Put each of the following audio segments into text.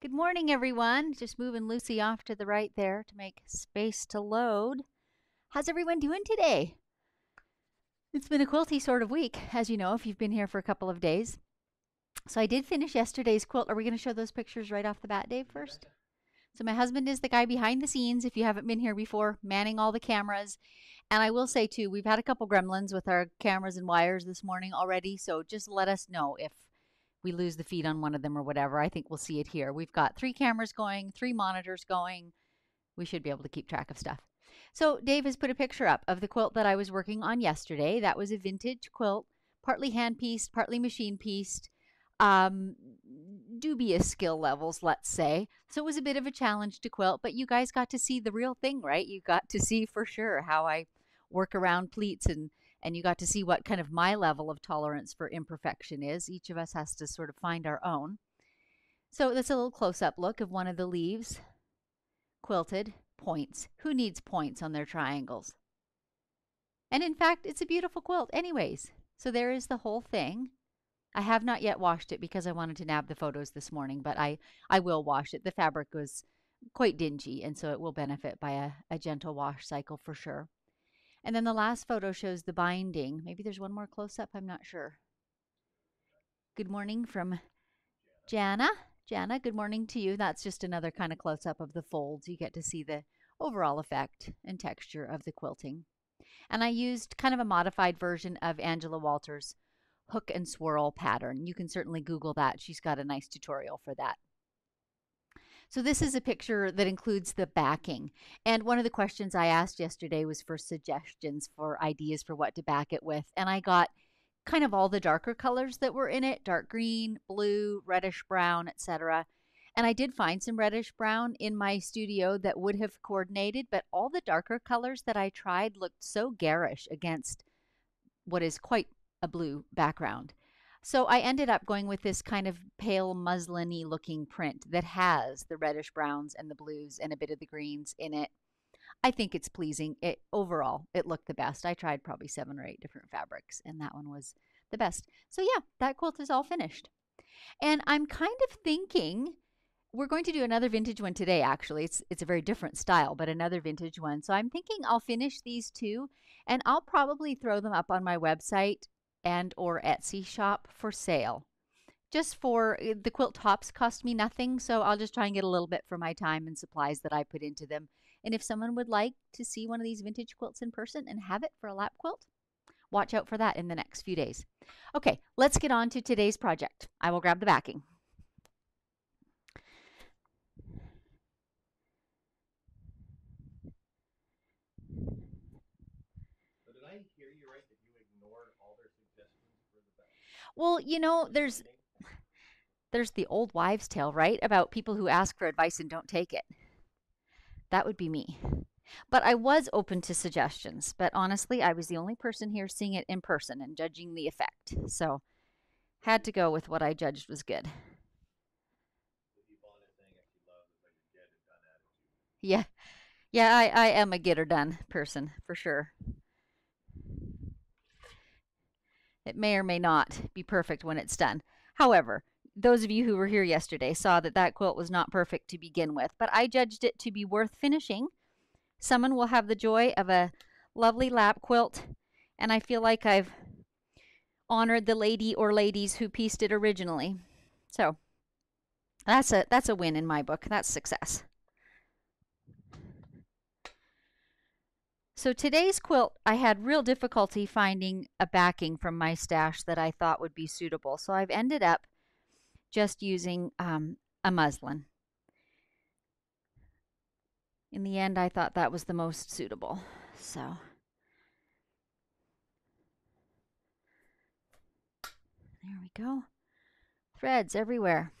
Good morning, everyone. Just moving Lucy off to the right there to make space to load. How's everyone doing today? It's been a quilty sort of week, as you know, if you've been here for a couple of days. So I did finish yesterday's quilt. Are we going to show those pictures right off the bat, Dave, first? So my husband is the guy behind the scenes, if you haven't been here before, manning all the cameras. And I will say, too, we've had a couple gremlins with our cameras and wires this morning already. So just let us know if we lose the feed on one of them or whatever. I think we'll see it here. We've got three cameras going, three monitors going. We should be able to keep track of stuff. So Dave has put a picture up of the quilt that I was working on yesterday. That was a vintage quilt, partly hand pieced, partly machine pieced. Um, dubious skill levels, let's say. So it was a bit of a challenge to quilt, but you guys got to see the real thing, right? You got to see for sure how I work around pleats and and you got to see what kind of my level of tolerance for imperfection is. Each of us has to sort of find our own. So that's a little close-up look of one of the leaves. Quilted, points. Who needs points on their triangles? And in fact, it's a beautiful quilt anyways. So there is the whole thing. I have not yet washed it because I wanted to nab the photos this morning, but I, I will wash it. The fabric was quite dingy, and so it will benefit by a, a gentle wash cycle for sure. And then the last photo shows the binding. Maybe there's one more close up, I'm not sure. Good morning from Jana. Jana, good morning to you. That's just another kind of close up of the folds. You get to see the overall effect and texture of the quilting. And I used kind of a modified version of Angela Walters' hook and swirl pattern. You can certainly Google that. She's got a nice tutorial for that. So this is a picture that includes the backing. And one of the questions I asked yesterday was for suggestions for ideas for what to back it with. And I got kind of all the darker colors that were in it, dark green, blue, reddish brown, etc. And I did find some reddish brown in my studio that would have coordinated, but all the darker colors that I tried looked so garish against what is quite a blue background. So I ended up going with this kind of pale musliny looking print that has the reddish browns and the blues and a bit of the greens in it. I think it's pleasing. It overall, it looked the best. I tried probably seven or eight different fabrics and that one was the best. So yeah, that quilt is all finished. And I'm kind of thinking we're going to do another vintage one today actually. It's it's a very different style, but another vintage one. So I'm thinking I'll finish these two and I'll probably throw them up on my website and or Etsy shop for sale. Just for eh, the quilt tops cost me nothing, so I'll just try and get a little bit for my time and supplies that I put into them. And if someone would like to see one of these vintage quilts in person and have it for a lap quilt, watch out for that in the next few days. Okay, let's get on to today's project. I will grab the backing. Well, you know, there's there's the old wives' tale, right? About people who ask for advice and don't take it. That would be me. But I was open to suggestions. But honestly, I was the only person here seeing it in person and judging the effect. So had to go with what I judged was good. Yeah. Yeah, I, I am a get her done person for sure. It may or may not be perfect when it's done. However, those of you who were here yesterday saw that that quilt was not perfect to begin with, but I judged it to be worth finishing. Someone will have the joy of a lovely lap quilt, and I feel like I've honored the lady or ladies who pieced it originally. So that's a that's a win in my book. That's success. So today's quilt, I had real difficulty finding a backing from my stash that I thought would be suitable. So I've ended up just using um, a muslin. In the end, I thought that was the most suitable. So there we go. Threads everywhere.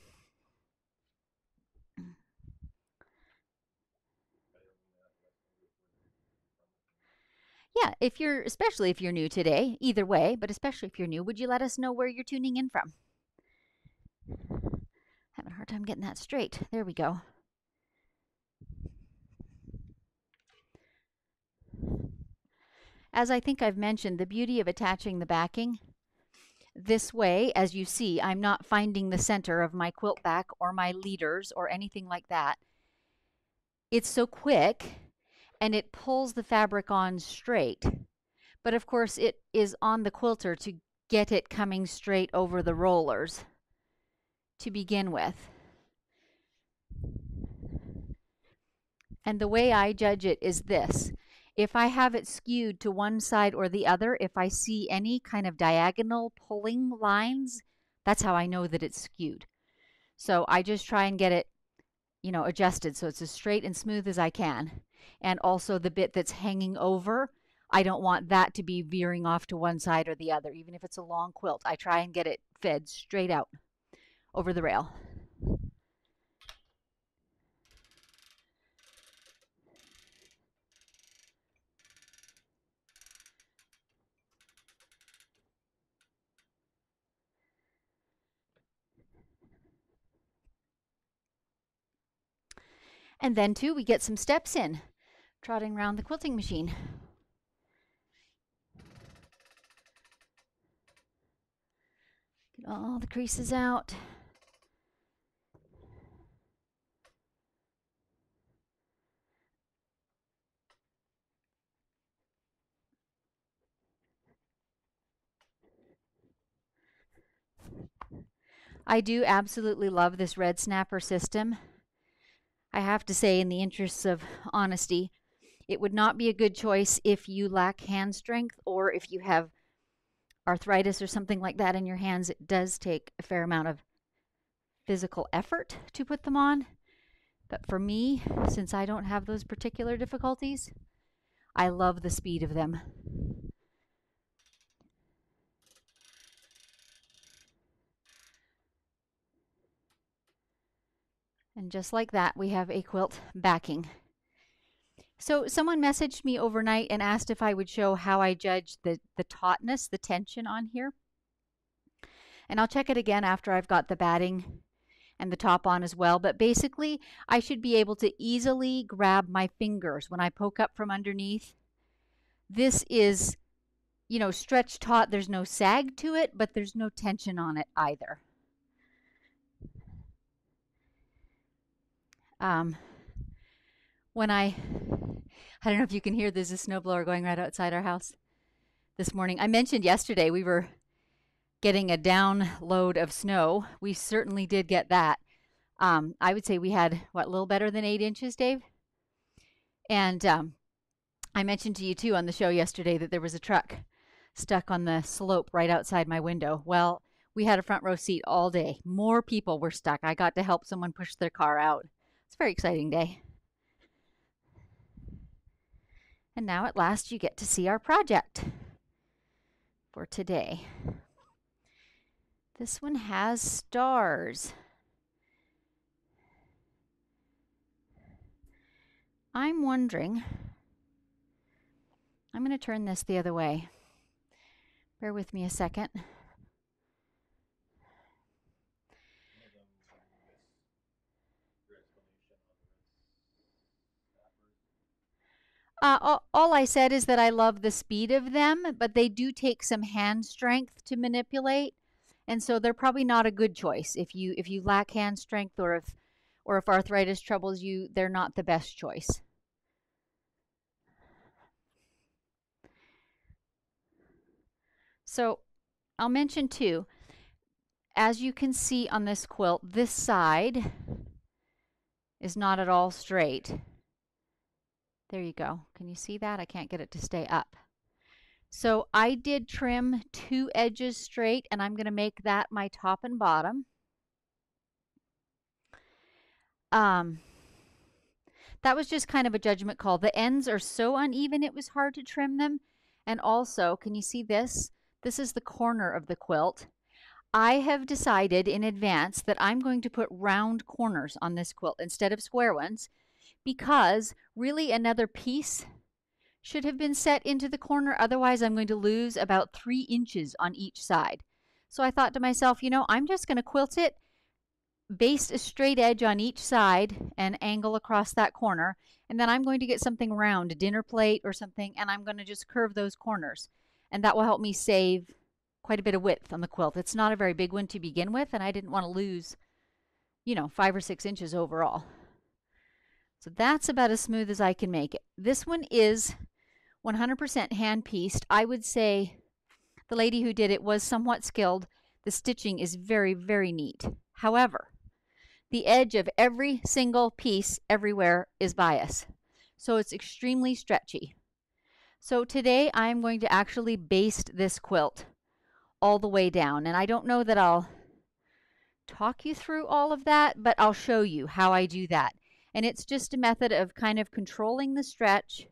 Yeah, if you're, especially if you're new today, either way, but especially if you're new, would you let us know where you're tuning in from? Having a hard time getting that straight. There we go. As I think I've mentioned, the beauty of attaching the backing, This way, as you see, I'm not finding the center of my quilt back or my leaders or anything like that. It's so quick and it pulls the fabric on straight. But of course, it is on the quilter to get it coming straight over the rollers to begin with. And the way I judge it is this. If I have it skewed to one side or the other, if I see any kind of diagonal pulling lines, that's how I know that it's skewed. So I just try and get it, you know, adjusted so it's as straight and smooth as I can. And also the bit that's hanging over, I don't want that to be veering off to one side or the other. Even if it's a long quilt, I try and get it fed straight out over the rail. And then too, we get some steps in, trotting around the quilting machine. Get all the creases out. I do absolutely love this red snapper system. I have to say, in the interests of honesty, it would not be a good choice if you lack hand strength or if you have arthritis or something like that in your hands. It does take a fair amount of physical effort to put them on. But for me, since I don't have those particular difficulties, I love the speed of them. And just like that, we have a quilt backing. So someone messaged me overnight and asked if I would show how I judge the, the tautness, the tension on here. And I'll check it again after I've got the batting and the top on as well. But basically, I should be able to easily grab my fingers when I poke up from underneath. This is, you know, stretch taut. There's no sag to it, but there's no tension on it either. Um, when I, I don't know if you can hear, there's a snowblower going right outside our house this morning. I mentioned yesterday we were getting a download of snow. We certainly did get that. Um, I would say we had, what, a little better than eight inches, Dave? And um, I mentioned to you too on the show yesterday that there was a truck stuck on the slope right outside my window. Well, we had a front row seat all day. More people were stuck. I got to help someone push their car out. It's a very exciting day. And now at last you get to see our project for today. This one has stars. I'm wondering, I'm going to turn this the other way. Bear with me a second. Uh, all, all, I said is that I love the speed of them, but they do take some hand strength to manipulate, and so they're probably not a good choice if you if you lack hand strength or if or if arthritis troubles you. They're not the best choice. So I'll mention too, as you can see on this quilt, this side is not at all straight. There you go. Can you see that? I can't get it to stay up. So I did trim two edges straight and I'm going to make that my top and bottom. Um, that was just kind of a judgment call. The ends are so uneven it was hard to trim them. And also, can you see this? This is the corner of the quilt. I have decided in advance that I'm going to put round corners on this quilt instead of square ones because really another piece should have been set into the corner. Otherwise, I'm going to lose about three inches on each side. So I thought to myself, you know, I'm just going to quilt it, baste a straight edge on each side and angle across that corner. And then I'm going to get something round, a dinner plate or something, and I'm going to just curve those corners. And that will help me save quite a bit of width on the quilt. It's not a very big one to begin with, and I didn't want to lose, you know, five or six inches overall. So that's about as smooth as I can make it. This one is 100% hand pieced. I would say the lady who did it was somewhat skilled. The stitching is very, very neat. However, the edge of every single piece everywhere is bias. So it's extremely stretchy. So today I'm going to actually baste this quilt all the way down. And I don't know that I'll talk you through all of that, but I'll show you how I do that. And it's just a method of kind of controlling the stretch,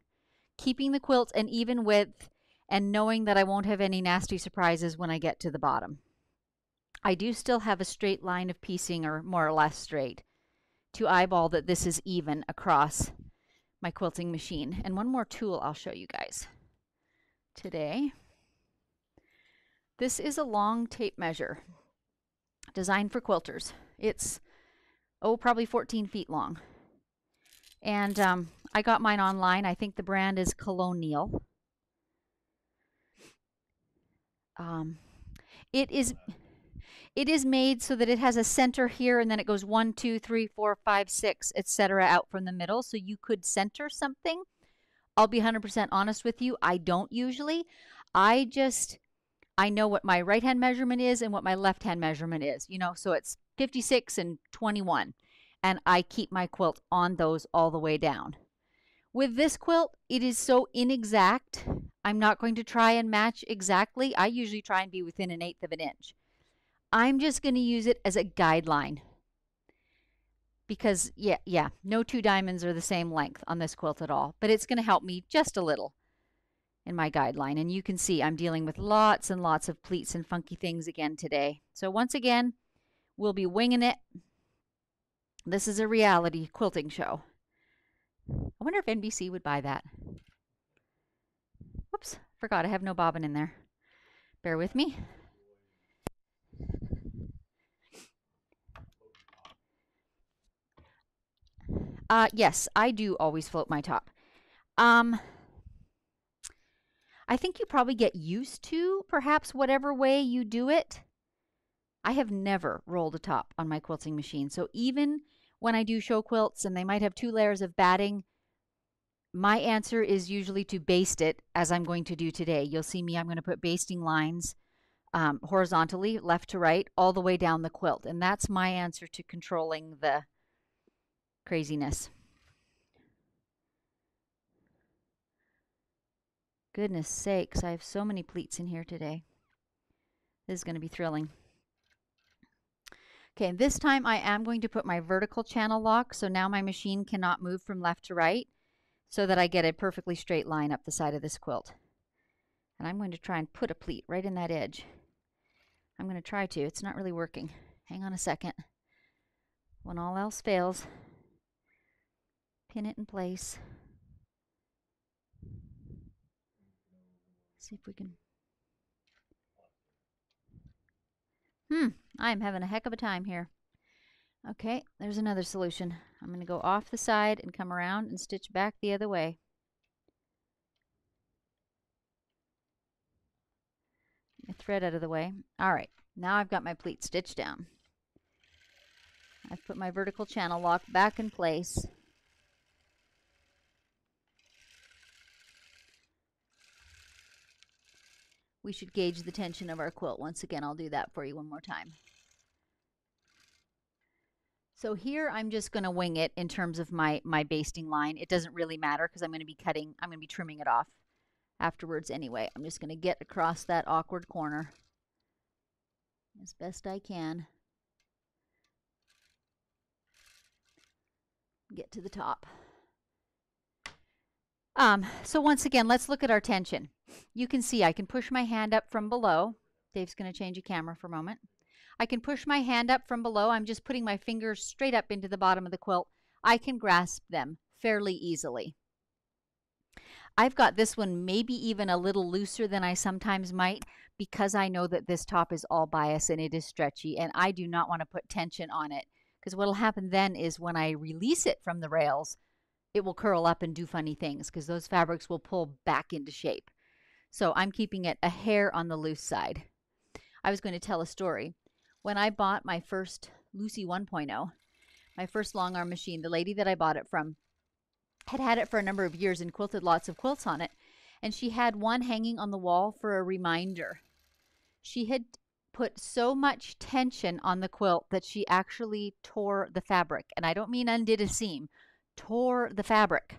keeping the quilt an even width, and knowing that I won't have any nasty surprises when I get to the bottom. I do still have a straight line of piecing, or more or less straight, to eyeball that this is even across my quilting machine. And one more tool I'll show you guys today. This is a long tape measure designed for quilters. It's, oh, probably 14 feet long. And um, I got mine online. I think the brand is Colonial. Um, it is it is made so that it has a center here and then it goes one, two, three, four, five, six, etc. out from the middle. So you could center something. I'll be 100% honest with you. I don't usually. I just, I know what my right hand measurement is and what my left hand measurement is, you know, so it's 56 and 21. And I keep my quilt on those all the way down. With this quilt, it is so inexact. I'm not going to try and match exactly. I usually try and be within an eighth of an inch. I'm just going to use it as a guideline. Because, yeah, yeah, no two diamonds are the same length on this quilt at all. But it's going to help me just a little in my guideline. And you can see I'm dealing with lots and lots of pleats and funky things again today. So once again, we'll be winging it. This is a reality quilting show. I wonder if NBC would buy that. Whoops, forgot I have no bobbin in there. Bear with me. Uh, yes, I do always float my top. Um, I think you probably get used to perhaps whatever way you do it. I have never rolled a top on my quilting machine. So even when I do show quilts and they might have two layers of batting, my answer is usually to baste it as I'm going to do today. You'll see me, I'm going to put basting lines um, horizontally, left to right, all the way down the quilt. And that's my answer to controlling the craziness. Goodness sakes, I have so many pleats in here today. This is going to be thrilling. Okay, this time I am going to put my vertical channel lock, so now my machine cannot move from left to right, so that I get a perfectly straight line up the side of this quilt. And I'm going to try and put a pleat right in that edge. I'm going to try to. It's not really working. Hang on a second. When all else fails, pin it in place. See if we can. Hmm, I'm having a heck of a time here. Okay, there's another solution. I'm going to go off the side and come around and stitch back the other way. Thread out of the way. All right, now I've got my pleat stitched down. I've put my vertical channel lock back in place. we should gauge the tension of our quilt. Once again, I'll do that for you one more time. So here I'm just going to wing it in terms of my, my basting line. It doesn't really matter because I'm going to be cutting, I'm going to be trimming it off afterwards anyway. I'm just going to get across that awkward corner as best I can. Get to the top. Um, so once again, let's look at our tension. You can see I can push my hand up from below. Dave's going to change a camera for a moment. I can push my hand up from below. I'm just putting my fingers straight up into the bottom of the quilt. I can grasp them fairly easily. I've got this one maybe even a little looser than I sometimes might because I know that this top is all bias and it is stretchy and I do not want to put tension on it because what will happen then is when I release it from the rails, it will curl up and do funny things because those fabrics will pull back into shape. So I'm keeping it a hair on the loose side. I was going to tell a story. When I bought my first Lucy 1.0, my first long arm machine, the lady that I bought it from had had it for a number of years and quilted lots of quilts on it. And she had one hanging on the wall for a reminder. She had put so much tension on the quilt that she actually tore the fabric. And I don't mean undid a seam, tore the fabric.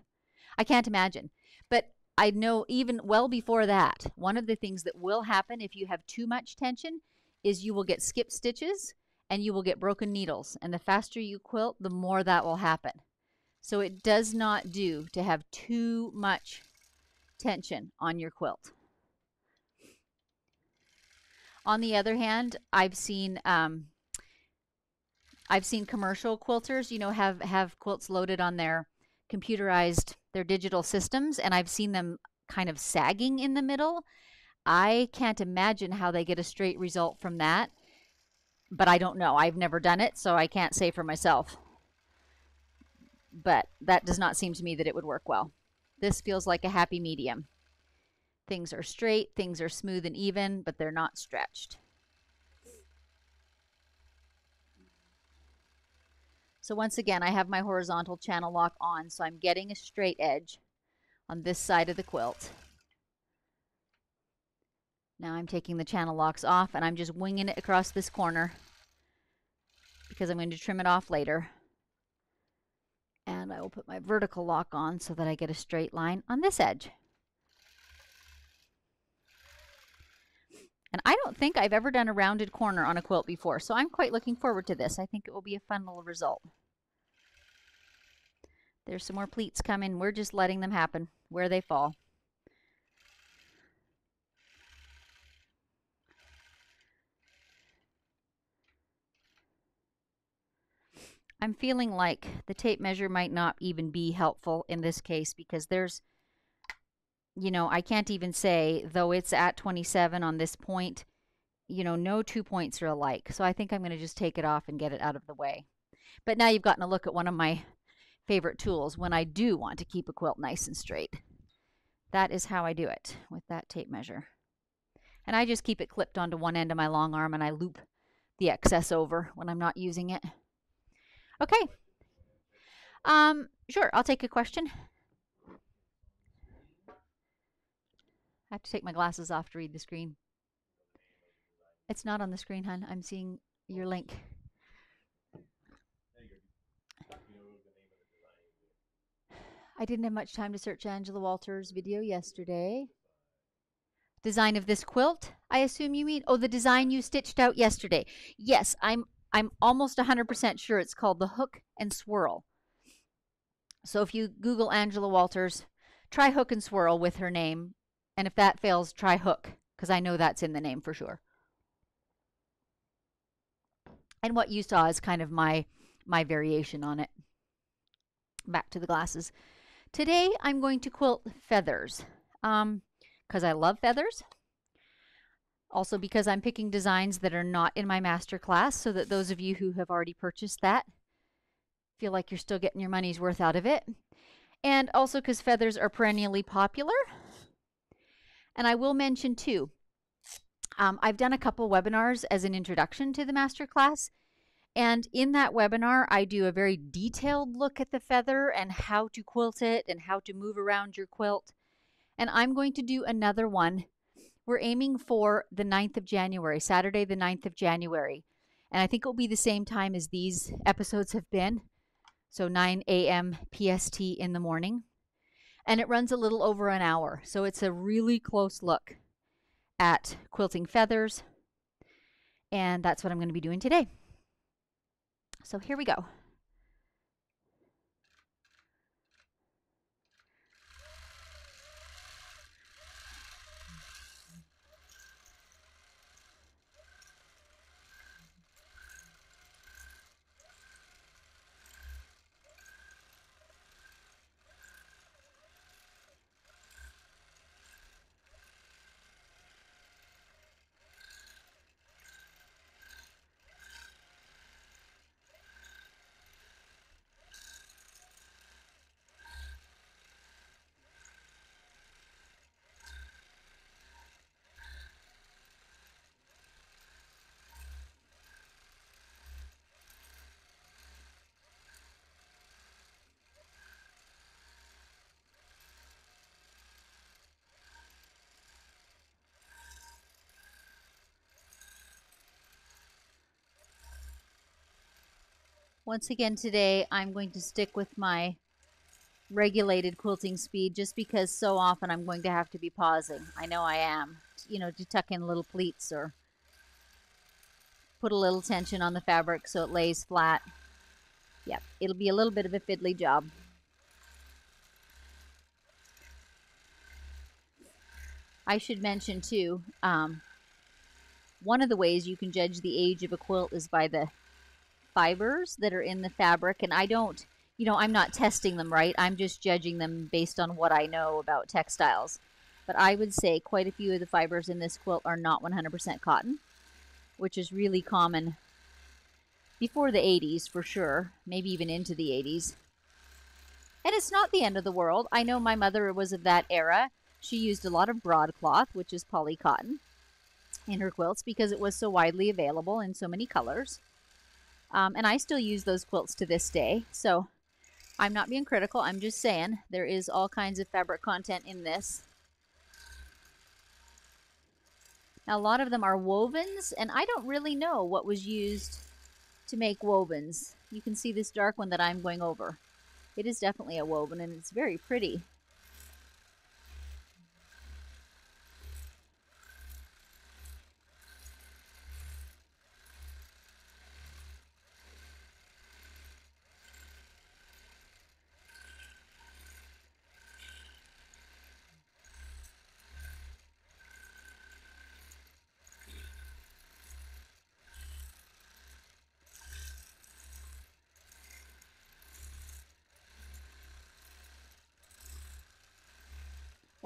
I can't imagine. But I know even well before that, one of the things that will happen if you have too much tension is you will get skip stitches and you will get broken needles. And the faster you quilt, the more that will happen. So it does not do to have too much tension on your quilt. On the other hand, I've seen um, I've seen commercial quilters, you know, have have quilts loaded on their computerized their digital systems, and I've seen them kind of sagging in the middle. I can't imagine how they get a straight result from that, but I don't know. I've never done it, so I can't say for myself. But that does not seem to me that it would work well. This feels like a happy medium. Things are straight, things are smooth and even, but they're not stretched. So once again, I have my horizontal channel lock on, so I'm getting a straight edge on this side of the quilt. Now I'm taking the channel locks off and I'm just winging it across this corner because I'm going to trim it off later. And I will put my vertical lock on so that I get a straight line on this edge. And I don't think I've ever done a rounded corner on a quilt before, so I'm quite looking forward to this. I think it will be a fun little result. There's some more pleats coming. We're just letting them happen where they fall. I'm feeling like the tape measure might not even be helpful in this case because there's you know, I can't even say, though it's at 27 on this point, you know, no two points are alike. So I think I'm going to just take it off and get it out of the way. But now you've gotten a look at one of my favorite tools when I do want to keep a quilt nice and straight. That is how I do it with that tape measure. And I just keep it clipped onto one end of my long arm and I loop the excess over when I'm not using it. Okay. Um, sure, I'll take a question. I have to take my glasses off to read the screen. It's not on the screen, hon. I'm seeing your link. I didn't have much time to search Angela Walters' video yesterday. Design of this quilt, I assume you mean? Oh, the design you stitched out yesterday. Yes, I'm I'm almost 100% sure it's called the hook and swirl. So if you Google Angela Walters, try hook and swirl with her name and if that fails, try hook, because I know that's in the name for sure. And what you saw is kind of my my variation on it. Back to the glasses. Today I'm going to quilt feathers Um, because um, I love feathers. Also because I'm picking designs that are not in my master class so that those of you who have already purchased that feel like you're still getting your money's worth out of it. And also because feathers are perennially popular. And I will mention too, um, I've done a couple webinars as an introduction to the masterclass. And in that webinar, I do a very detailed look at the feather and how to quilt it and how to move around your quilt. And I'm going to do another one. We're aiming for the 9th of January, Saturday, the 9th of January. And I think it will be the same time as these episodes have been. So 9 a.m. PST in the morning and it runs a little over an hour. So it's a really close look at quilting feathers, and that's what I'm going to be doing today. So here we go. Once again today, I'm going to stick with my regulated quilting speed just because so often I'm going to have to be pausing. I know I am, you know, to tuck in little pleats or put a little tension on the fabric so it lays flat. Yep, it'll be a little bit of a fiddly job. I should mention too, um, one of the ways you can judge the age of a quilt is by the fibers that are in the fabric. And I don't, you know, I'm not testing them right. I'm just judging them based on what I know about textiles. But I would say quite a few of the fibers in this quilt are not 100% cotton, which is really common before the 80s for sure, maybe even into the 80s. And it's not the end of the world. I know my mother was of that era she used a lot of broadcloth, which is poly cotton, in her quilts because it was so widely available in so many colors. Um, and I still use those quilts to this day. So I'm not being critical. I'm just saying there is all kinds of fabric content in this. Now, a lot of them are wovens, and I don't really know what was used to make wovens. You can see this dark one that I'm going over. It is definitely a woven, and it's very pretty.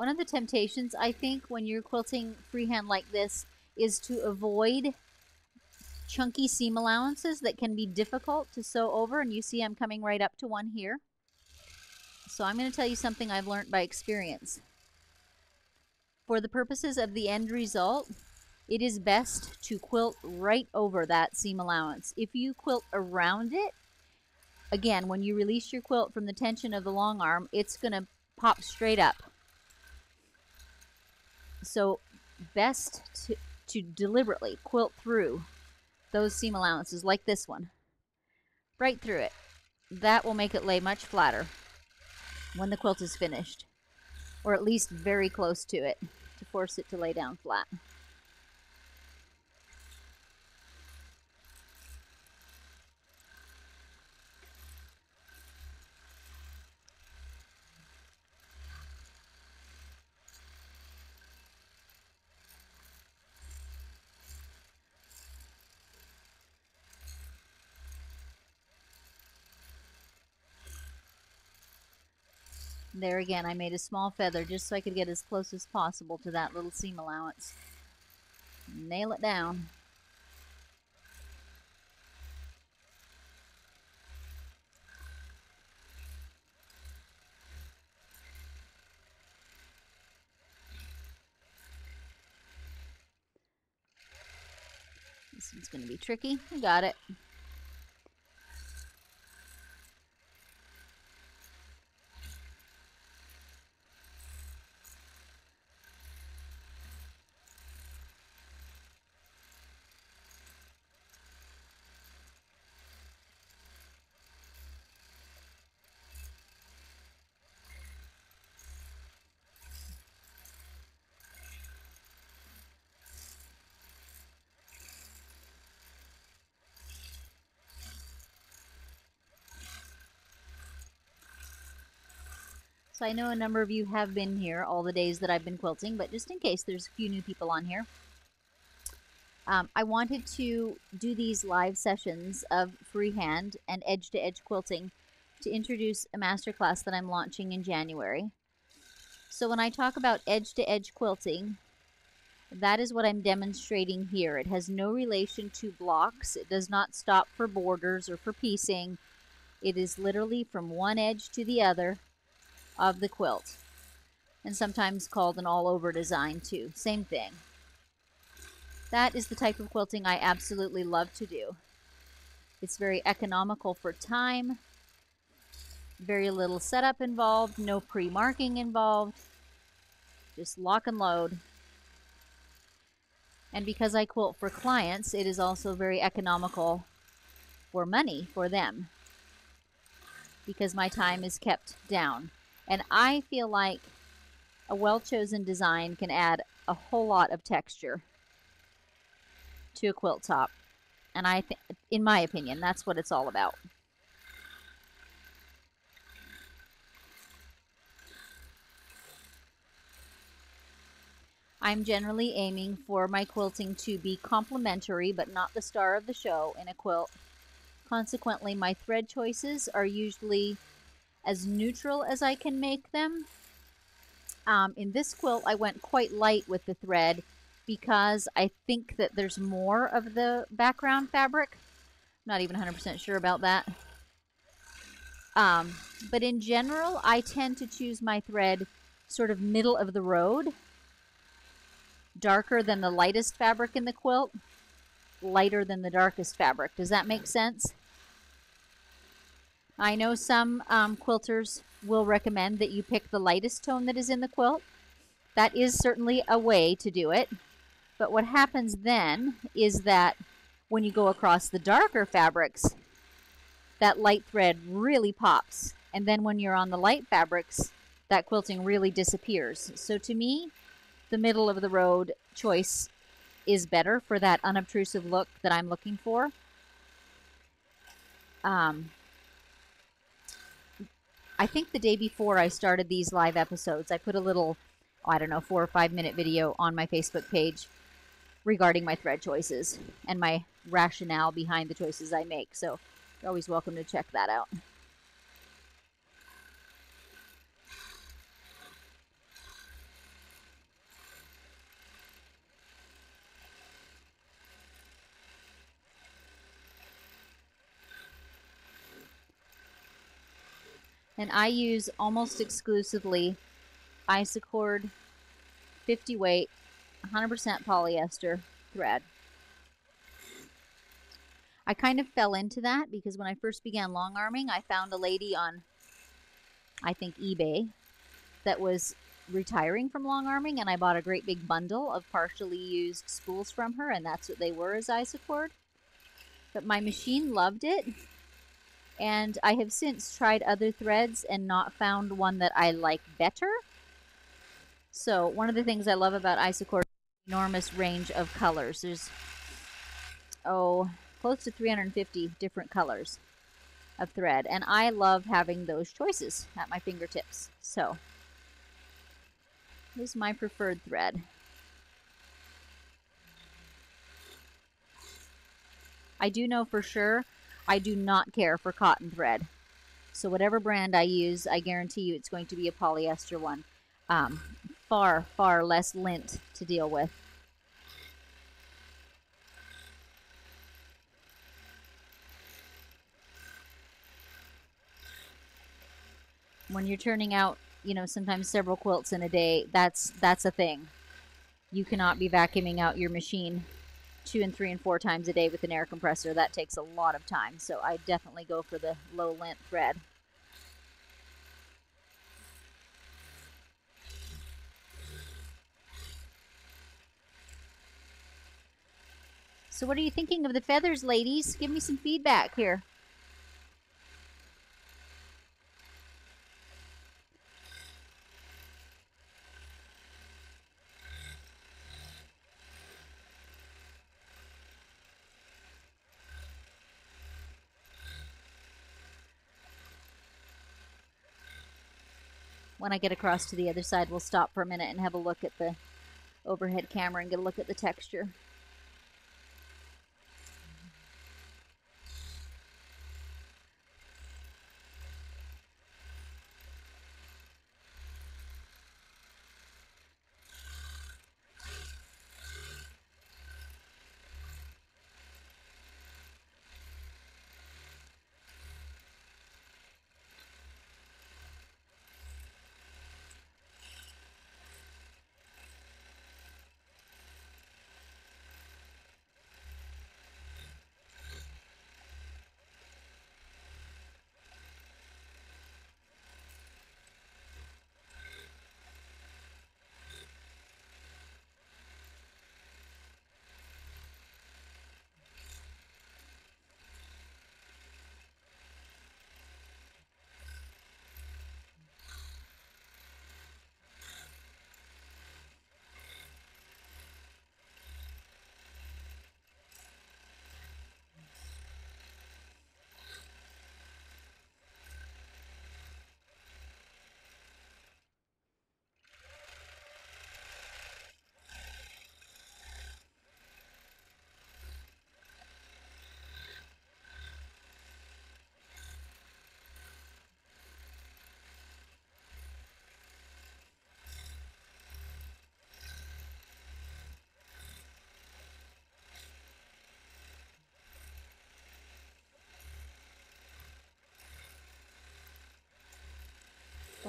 One of the temptations, I think, when you're quilting freehand like this is to avoid chunky seam allowances that can be difficult to sew over. And you see I'm coming right up to one here. So I'm going to tell you something I've learned by experience. For the purposes of the end result, it is best to quilt right over that seam allowance. If you quilt around it, again, when you release your quilt from the tension of the long arm, it's going to pop straight up. So best to, to deliberately quilt through those seam allowances like this one. Right through it. That will make it lay much flatter when the quilt is finished. Or at least very close to it to force it to lay down flat. There again, I made a small feather just so I could get as close as possible to that little seam allowance. Nail it down. This one's going to be tricky. I got it. So I know a number of you have been here all the days that I've been quilting, but just in case there's a few new people on here. Um, I wanted to do these live sessions of freehand and edge-to-edge -edge quilting to introduce a masterclass that I'm launching in January. So when I talk about edge-to-edge -edge quilting, that is what I'm demonstrating here. It has no relation to blocks. It does not stop for borders or for piecing. It is literally from one edge to the other of the quilt and sometimes called an all-over design too. Same thing. That is the type of quilting I absolutely love to do. It's very economical for time, very little setup involved, no pre-marking involved, just lock and load. And because I quilt for clients, it is also very economical for money for them because my time is kept down. And I feel like a well chosen design can add a whole lot of texture to a quilt top. And I think, in my opinion, that's what it's all about. I'm generally aiming for my quilting to be complementary but not the star of the show in a quilt. Consequently, my thread choices are usually as neutral as I can make them. Um, in this quilt, I went quite light with the thread because I think that there's more of the background fabric. Not even 100% sure about that. Um, but in general, I tend to choose my thread sort of middle of the road darker than the lightest fabric in the quilt, lighter than the darkest fabric. Does that make sense? I know some um, quilters will recommend that you pick the lightest tone that is in the quilt. That is certainly a way to do it. But what happens then is that when you go across the darker fabrics, that light thread really pops. And then when you're on the light fabrics, that quilting really disappears. So to me, the middle of the road choice is better for that unobtrusive look that I'm looking for. Um, I think the day before I started these live episodes, I put a little, I don't know, four or five minute video on my Facebook page regarding my thread choices and my rationale behind the choices I make. So you're always welcome to check that out. And I use almost exclusively Isacord 50 weight 100% polyester thread. I kind of fell into that because when I first began long arming, I found a lady on, I think, eBay that was retiring from long arming, and I bought a great big bundle of partially used spools from her, and that's what they were as Isacord. But my machine loved it, and I have since tried other threads and not found one that I like better. So one of the things I love about Isacord enormous range of colors. There's, oh, close to 350 different colors of thread. And I love having those choices at my fingertips. So, this is my preferred thread. I do know for sure I do not care for cotton thread. So whatever brand I use, I guarantee you it's going to be a polyester one. Um, far, far less lint to deal with. When you're turning out, you know, sometimes several quilts in a day, that's that's a thing. You cannot be vacuuming out your machine two and three and four times a day with an air compressor. That takes a lot of time. So I definitely go for the low lint thread. So what are you thinking of the feathers, ladies? Give me some feedback here. When I get across to the other side, we'll stop for a minute and have a look at the overhead camera and get a look at the texture.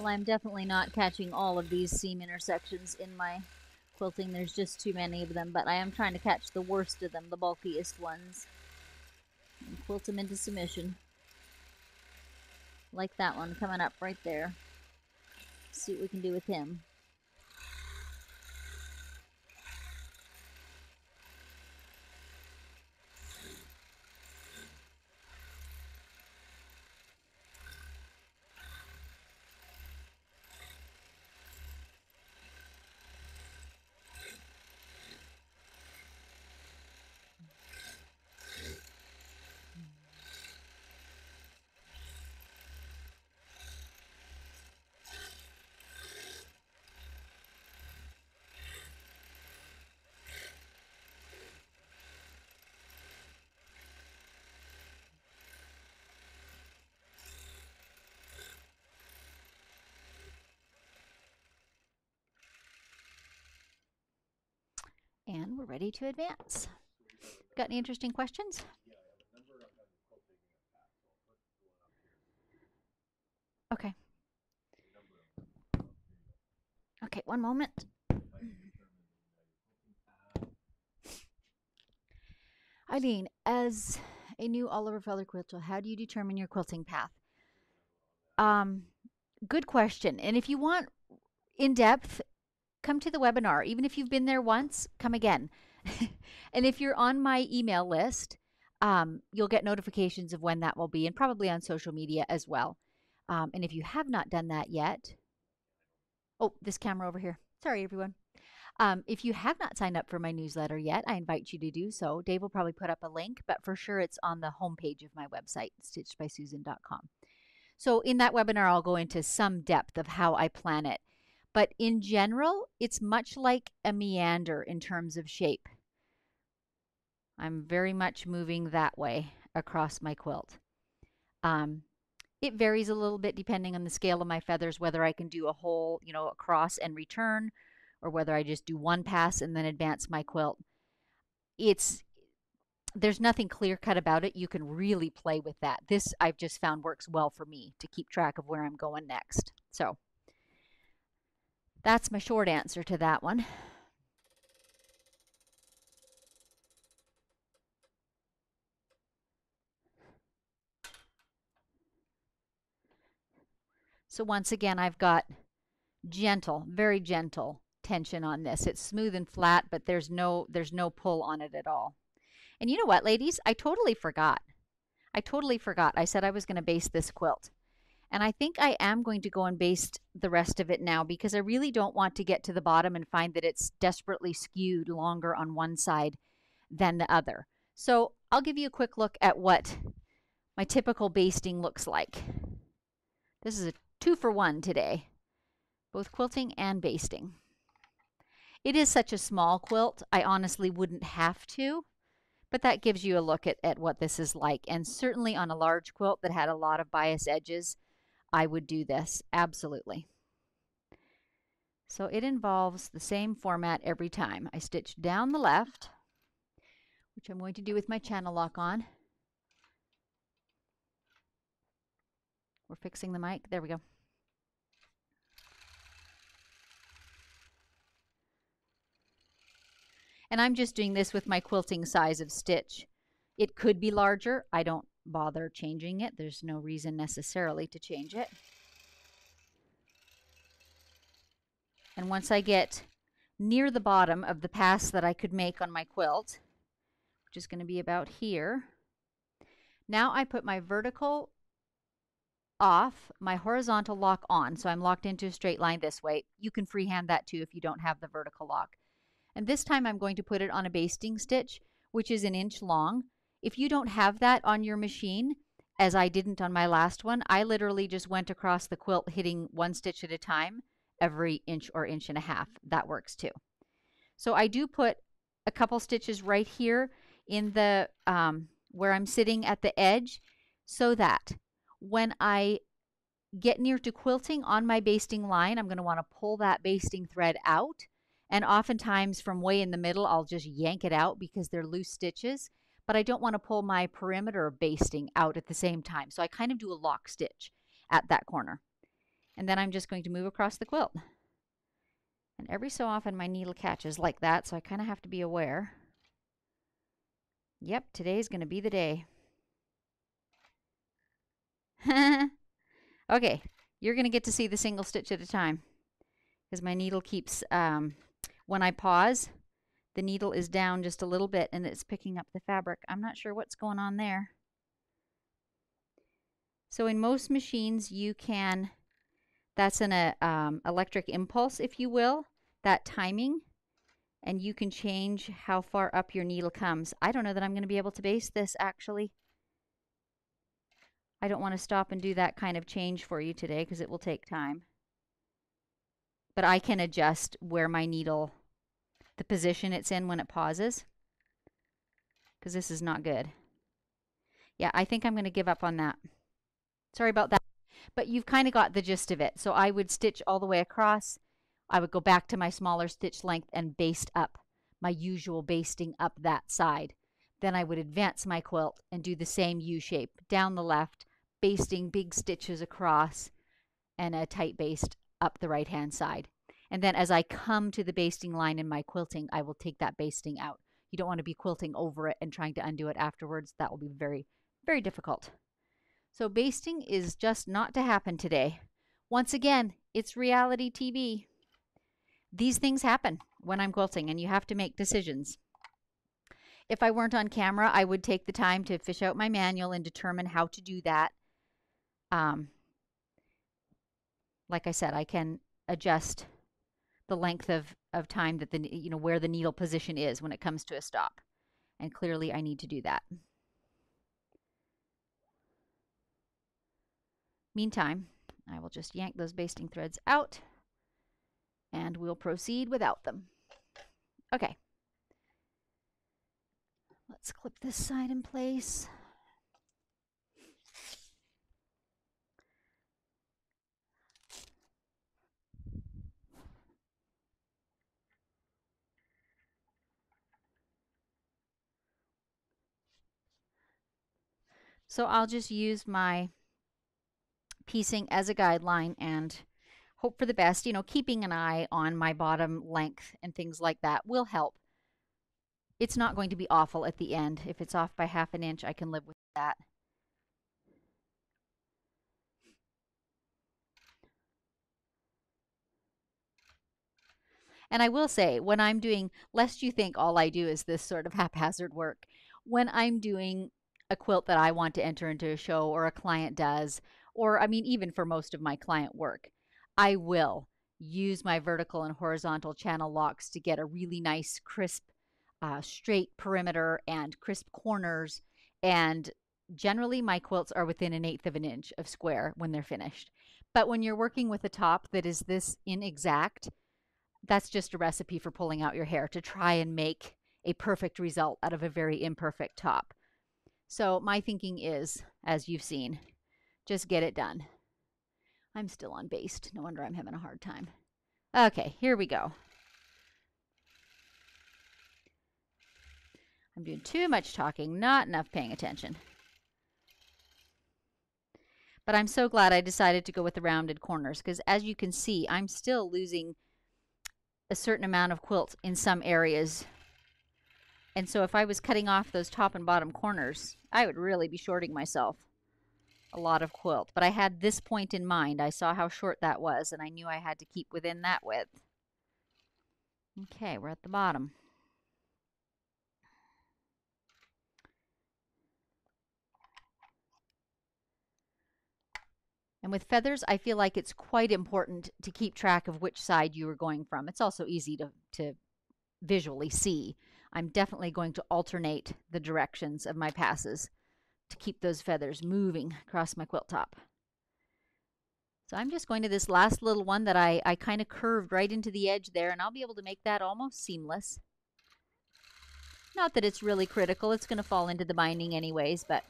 Well, I'm definitely not catching all of these seam intersections in my quilting. There's just too many of them, but I am trying to catch the worst of them, the bulkiest ones. And quilt them into submission. Like that one coming up right there. See what we can do with him. And we're ready to advance. Got any interesting questions? Okay. Okay, one moment. Eileen, as a new all-over feather quilter, how do you determine your quilting path? Um, good question. And if you want in depth, come to the webinar. Even if you've been there once, come again. and if you're on my email list, um, you'll get notifications of when that will be and probably on social media as well. Um, and if you have not done that yet, oh, this camera over here. Sorry, everyone. Um, if you have not signed up for my newsletter yet, I invite you to do so. Dave will probably put up a link, but for sure it's on the homepage of my website, stitchedbysusan.com. So in that webinar, I'll go into some depth of how I plan it. But in general, it's much like a meander in terms of shape. I'm very much moving that way across my quilt. Um, it varies a little bit depending on the scale of my feathers, whether I can do a whole, you know, across and return, or whether I just do one pass and then advance my quilt. It's there's nothing clear cut about it. You can really play with that. This I've just found works well for me to keep track of where I'm going next. So that's my short answer to that one. So once again, I've got gentle, very gentle tension on this. It's smooth and flat, but there's no there's no pull on it at all. And you know what, ladies? I totally forgot. I totally forgot. I said I was going to base this quilt. And I think I am going to go and baste the rest of it now because I really don't want to get to the bottom and find that it's desperately skewed longer on one side than the other. So I'll give you a quick look at what my typical basting looks like. This is a two for one today, both quilting and basting. It is such a small quilt, I honestly wouldn't have to, but that gives you a look at, at what this is like. And certainly on a large quilt that had a lot of bias edges, I would do this, absolutely. So it involves the same format every time. I stitch down the left, which I'm going to do with my channel lock on. We're fixing the mic. There we go. And I'm just doing this with my quilting size of stitch. It could be larger. I don't bother changing it. There's no reason necessarily to change it. And once I get near the bottom of the pass that I could make on my quilt, which is going to be about here, now I put my vertical off, my horizontal lock on. So I'm locked into a straight line this way. You can freehand that too if you don't have the vertical lock. And this time I'm going to put it on a basting stitch, which is an inch long. If you don't have that on your machine, as I didn't on my last one, I literally just went across the quilt hitting one stitch at a time every inch or inch and a half. That works too. So I do put a couple stitches right here in the um, where I'm sitting at the edge so that when I get near to quilting on my basting line, I'm going to want to pull that basting thread out. And oftentimes from way in the middle, I'll just yank it out because they're loose stitches but I don't want to pull my perimeter basting out at the same time. So I kind of do a lock stitch at that corner. And then I'm just going to move across the quilt. And every so often my needle catches like that, so I kind of have to be aware. Yep, today's going to be the day. okay, you're going to get to see the single stitch at a time because my needle keeps, um, when I pause, the needle is down just a little bit and it's picking up the fabric. I'm not sure what's going on there. So in most machines, you can, that's an uh, um, electric impulse, if you will, that timing, and you can change how far up your needle comes. I don't know that I'm going to be able to baste this, actually. I don't want to stop and do that kind of change for you today because it will take time. But I can adjust where my needle, the position it's in when it pauses, because this is not good. Yeah, I think I'm going to give up on that. Sorry about that. But you've kind of got the gist of it. So I would stitch all the way across. I would go back to my smaller stitch length and baste up my usual basting up that side. Then I would advance my quilt and do the same U shape down the left, basting big stitches across and a tight baste up the right hand side. And then as I come to the basting line in my quilting, I will take that basting out. You don't want to be quilting over it and trying to undo it afterwards. That will be very, very difficult. So basting is just not to happen today. Once again, it's reality TV. These things happen when I'm quilting and you have to make decisions. If I weren't on camera, I would take the time to fish out my manual and determine how to do that. Um, like I said, I can adjust the length of, of time that the, you know, where the needle position is when it comes to a stop. And clearly I need to do that. Meantime, I will just yank those basting threads out and we'll proceed without them. Okay. Let's clip this side in place. So I'll just use my piecing as a guideline and hope for the best. You know, keeping an eye on my bottom length and things like that will help. It's not going to be awful at the end. If it's off by half an inch, I can live with that. And I will say, when I'm doing, lest you think all I do is this sort of haphazard work, when I'm doing a quilt that I want to enter into a show or a client does, or I mean, even for most of my client work, I will use my vertical and horizontal channel locks to get a really nice, crisp, uh, straight perimeter and crisp corners. And generally, my quilts are within an eighth of an inch of square when they're finished. But when you're working with a top that is this inexact, that's just a recipe for pulling out your hair to try and make a perfect result out of a very imperfect top. So my thinking is, as you've seen, just get it done. I'm still on baste. No wonder I'm having a hard time. Okay, here we go. I'm doing too much talking, not enough paying attention. But I'm so glad I decided to go with the rounded corners because as you can see, I'm still losing a certain amount of quilt in some areas. And so if I was cutting off those top and bottom corners, I would really be shorting myself a lot of quilt. But I had this point in mind. I saw how short that was, and I knew I had to keep within that width. Okay, we're at the bottom. And with feathers, I feel like it's quite important to keep track of which side you are going from. It's also easy to, to visually see. I'm definitely going to alternate the directions of my passes to keep those feathers moving across my quilt top. So I'm just going to this last little one that I, I kind of curved right into the edge there, and I'll be able to make that almost seamless. Not that it's really critical. It's going to fall into the binding anyways, but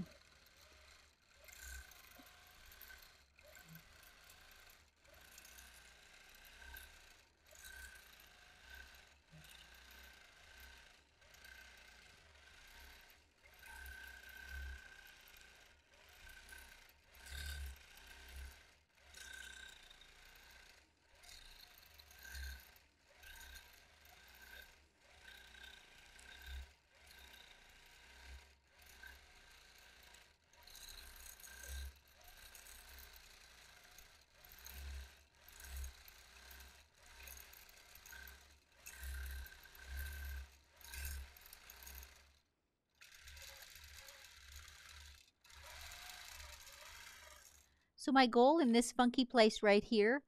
So my goal in this funky place right here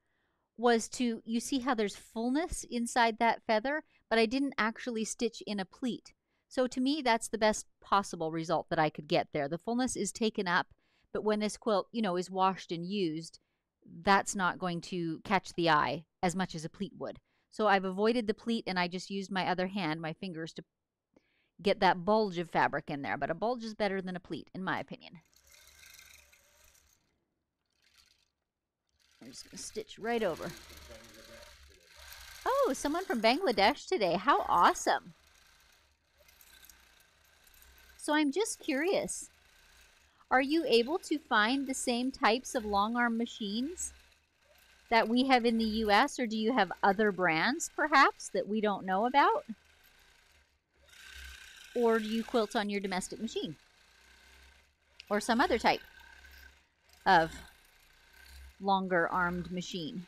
was to, you see how there's fullness inside that feather, but I didn't actually stitch in a pleat. So to me, that's the best possible result that I could get there. The fullness is taken up, but when this quilt, you know, is washed and used, that's not going to catch the eye as much as a pleat would. So I've avoided the pleat and I just used my other hand, my fingers, to get that bulge of fabric in there. But a bulge is better than a pleat, in my opinion. Just going to stitch right over. Oh, someone from Bangladesh today. How awesome. So I'm just curious. Are you able to find the same types of long arm machines that we have in the US, or do you have other brands perhaps that we don't know about? Or do you quilt on your domestic machine? Or some other type of longer armed machine.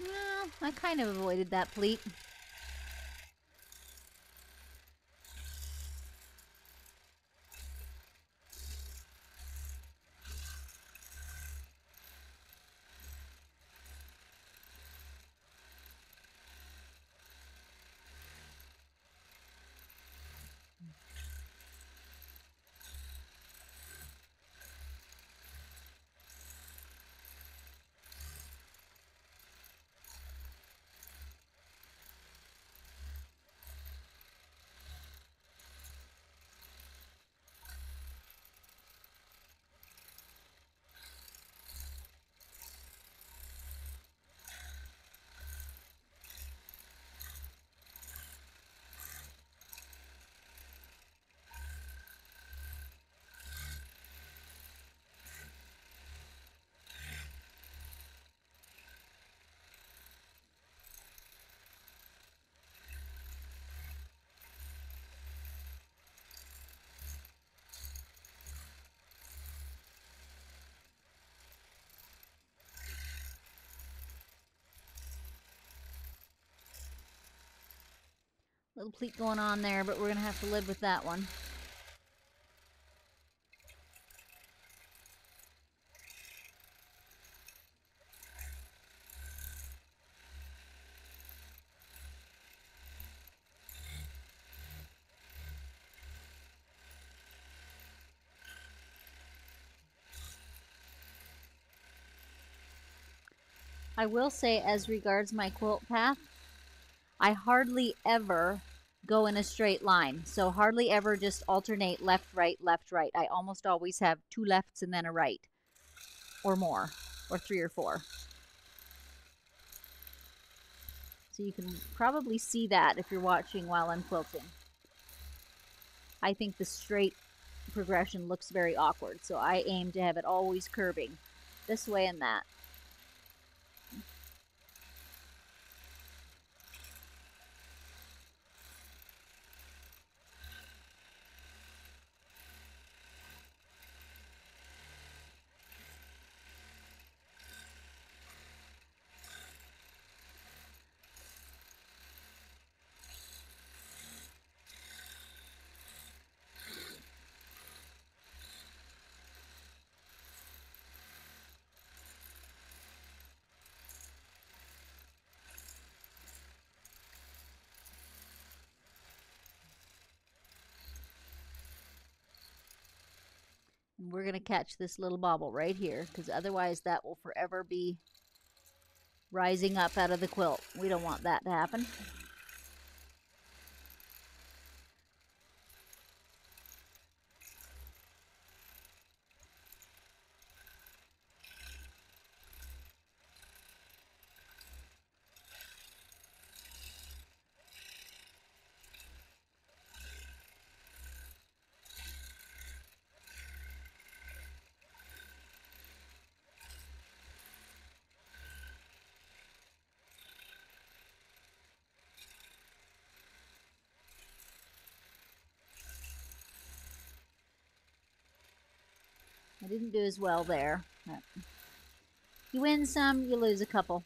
Well, I kind of avoided that pleat. Little pleat going on there, but we're going to have to live with that one. I will say, as regards my quilt path, I hardly ever go in a straight line. So hardly ever just alternate left, right, left, right. I almost always have two lefts and then a right or more or three or four. So you can probably see that if you're watching while I'm quilting. I think the straight progression looks very awkward, so I aim to have it always curving this way and that. We're going to catch this little bobble right here because otherwise that will forever be rising up out of the quilt. We don't want that to happen. Didn't do as well there. You win some, you lose a couple.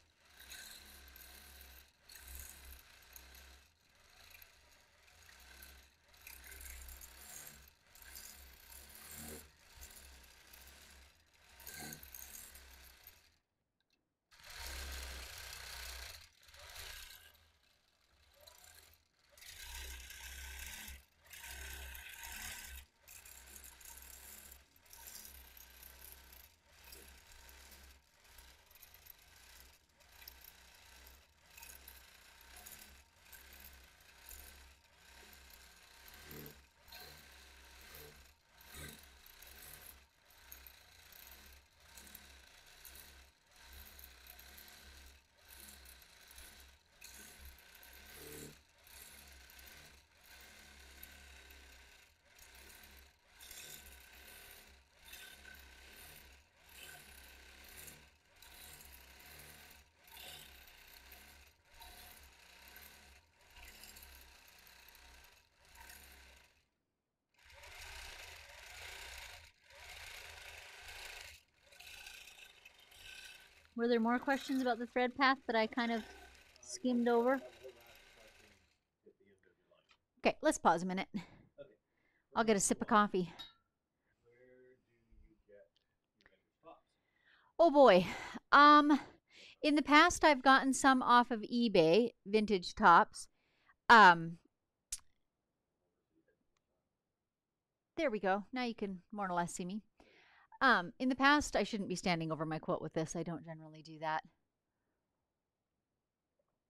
Were there more questions about the thread path that I kind of skimmed over? Okay, let's pause a minute. I'll get a sip of coffee. Oh boy. Um in the past I've gotten some off of eBay, vintage tops. Um There we go. Now you can more or less see me. Um, in the past, I shouldn't be standing over my quilt with this. I don't generally do that.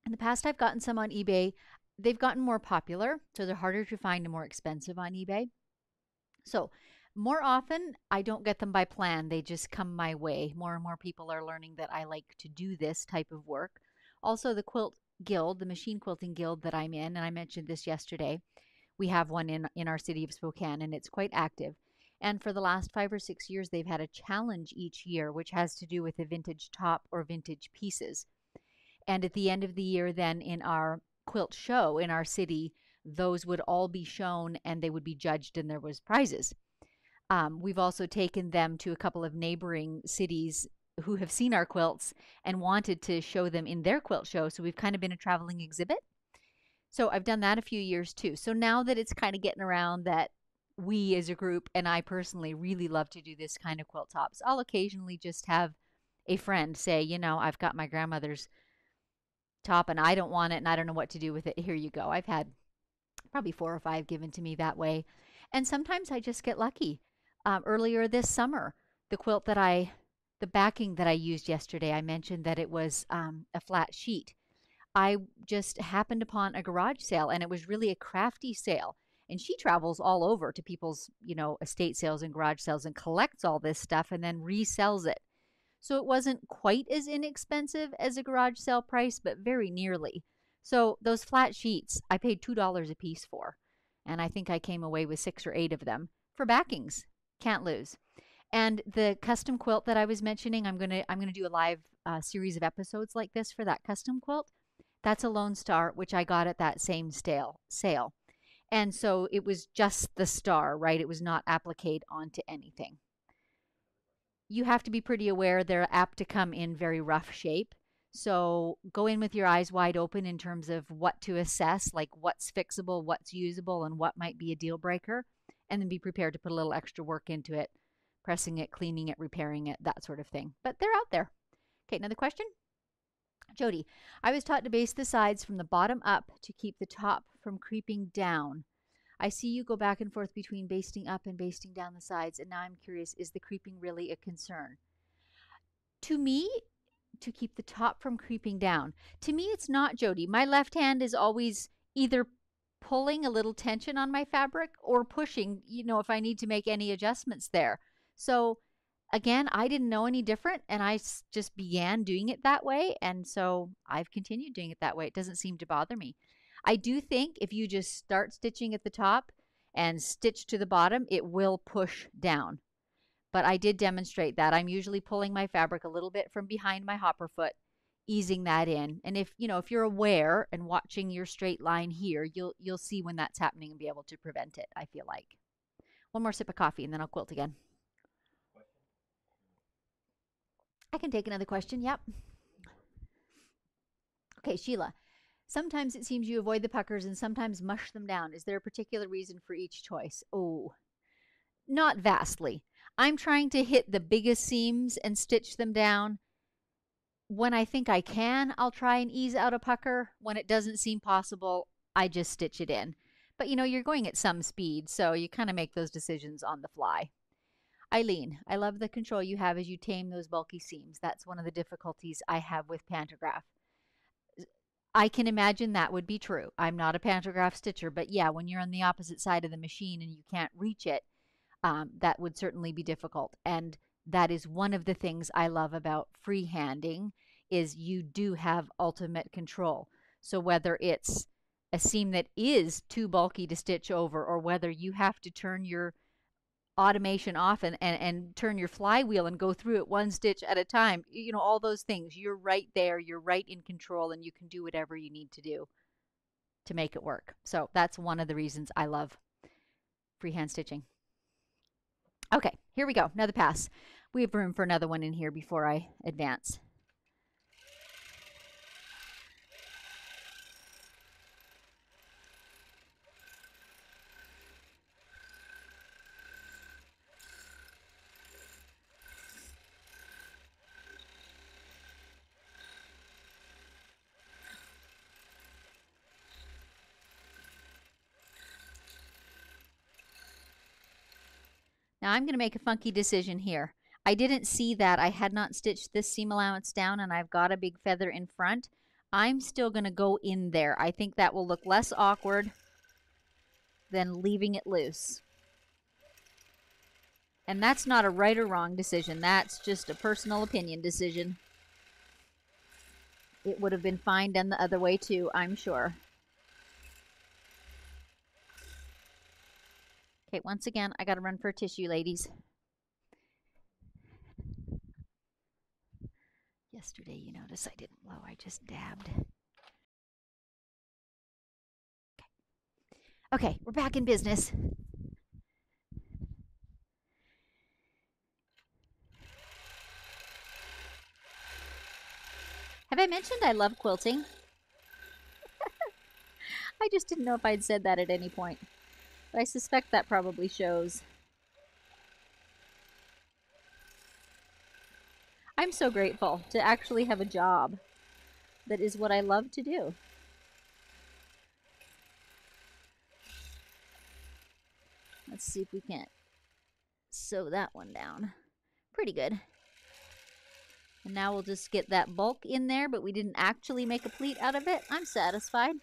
In the past, I've gotten some on eBay. They've gotten more popular, so they're harder to find and more expensive on eBay. So, more often, I don't get them by plan. They just come my way. More and more people are learning that I like to do this type of work. Also, the Quilt Guild, the Machine Quilting Guild that I'm in, and I mentioned this yesterday, we have one in, in our city of Spokane, and it's quite active. And for the last five or six years, they've had a challenge each year, which has to do with a vintage top or vintage pieces. And at the end of the year, then in our quilt show in our city, those would all be shown and they would be judged, and there was prizes. Um, we've also taken them to a couple of neighboring cities who have seen our quilts and wanted to show them in their quilt show. So we've kind of been a traveling exhibit. So I've done that a few years too. So now that it's kind of getting around that we as a group and I personally really love to do this kind of quilt tops. I'll occasionally just have a friend say, you know, I've got my grandmother's top and I don't want it and I don't know what to do with it. Here you go. I've had probably four or five given to me that way. And sometimes I just get lucky. Um, earlier this summer, the quilt that I, the backing that I used yesterday, I mentioned that it was um, a flat sheet. I just happened upon a garage sale and it was really a crafty sale and she travels all over to people's you know estate sales and garage sales and collects all this stuff and then resells it. So it wasn't quite as inexpensive as a garage sale price but very nearly. So those flat sheets i paid two dollars a piece for and i think i came away with six or eight of them for backings. Can't lose. And the custom quilt that i was mentioning i'm gonna i'm gonna do a live uh, series of episodes like this for that custom quilt. That's a lone star which i got at that same stale sale and so it was just the star, right? It was not appliqued onto anything. You have to be pretty aware they're apt to come in very rough shape. So go in with your eyes wide open in terms of what to assess, like what's fixable, what's usable, and what might be a deal breaker. And then be prepared to put a little extra work into it, pressing it, cleaning it, repairing it, that sort of thing. But they're out there. Okay, another question? Jody, I was taught to base the sides from the bottom up to keep the top from creeping down. I see you go back and forth between basting up and basting down the sides, and now I'm curious is the creeping really a concern? To me, to keep the top from creeping down. To me, it's not, Jody. My left hand is always either pulling a little tension on my fabric or pushing, you know, if I need to make any adjustments there. So, again, I didn't know any different and I just began doing it that way. And so I've continued doing it that way. It doesn't seem to bother me. I do think if you just start stitching at the top and stitch to the bottom, it will push down. But I did demonstrate that. I'm usually pulling my fabric a little bit from behind my hopper foot, easing that in. And if, you know, if you're aware and watching your straight line here, you'll you'll see when that's happening and be able to prevent it, I feel like. One more sip of coffee and then I'll quilt again. I can take another question. Yep. Okay, Sheila. Sometimes it seems you avoid the puckers and sometimes mush them down. Is there a particular reason for each choice? Oh, not vastly. I'm trying to hit the biggest seams and stitch them down. When I think I can, I'll try and ease out a pucker. When it doesn't seem possible, I just stitch it in. But you know, you're going at some speed, so you kind of make those decisions on the fly. Eileen, I love the control you have as you tame those bulky seams. That's one of the difficulties I have with pantograph. I can imagine that would be true. I'm not a pantograph stitcher, but yeah, when you're on the opposite side of the machine and you can't reach it, um, that would certainly be difficult. And that is one of the things I love about freehanding is you do have ultimate control. So whether it's a seam that is too bulky to stitch over or whether you have to turn your automation off and, and, and turn your flywheel and go through it one stitch at a time. You know, all those things. You're right there. You're right in control and you can do whatever you need to do to make it work. So that's one of the reasons I love freehand stitching. Okay, here we go. Another pass. We have room for another one in here before I advance. I'm going to make a funky decision here. I didn't see that. I had not stitched this seam allowance down and I've got a big feather in front. I'm still going to go in there. I think that will look less awkward than leaving it loose. And that's not a right or wrong decision. That's just a personal opinion decision. It would have been fine done the other way too, I'm sure. Okay, once again, I got to run for a tissue, ladies. Yesterday, you notice I didn't blow, I just dabbed. Okay, okay we're back in business. Have I mentioned I love quilting? I just didn't know if I'd said that at any point. But I suspect that probably shows. I'm so grateful to actually have a job that is what I love to do. Let's see if we can't sew that one down. Pretty good. And now we'll just get that bulk in there, but we didn't actually make a pleat out of it. I'm satisfied.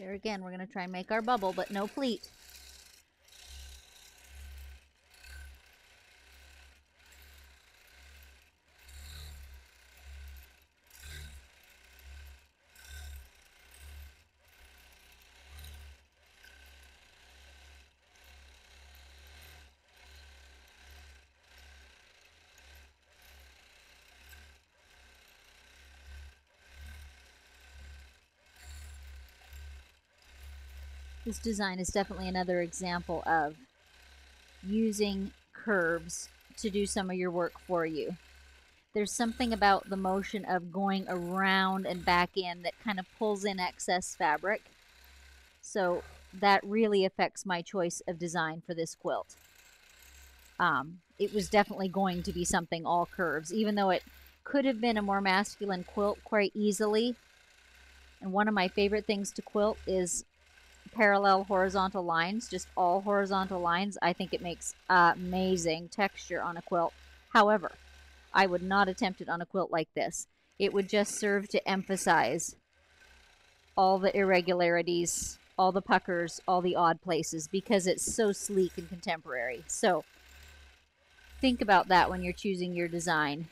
There again, we're going to try and make our bubble, but no pleat. This design is definitely another example of using curves to do some of your work for you. There's something about the motion of going around and back in that kind of pulls in excess fabric. So that really affects my choice of design for this quilt. Um, it was definitely going to be something all curves, even though it could have been a more masculine quilt quite easily. And one of my favorite things to quilt is parallel horizontal lines, just all horizontal lines, I think it makes amazing texture on a quilt. However, I would not attempt it on a quilt like this. It would just serve to emphasize all the irregularities, all the puckers, all the odd places because it's so sleek and contemporary. So think about that when you're choosing your design,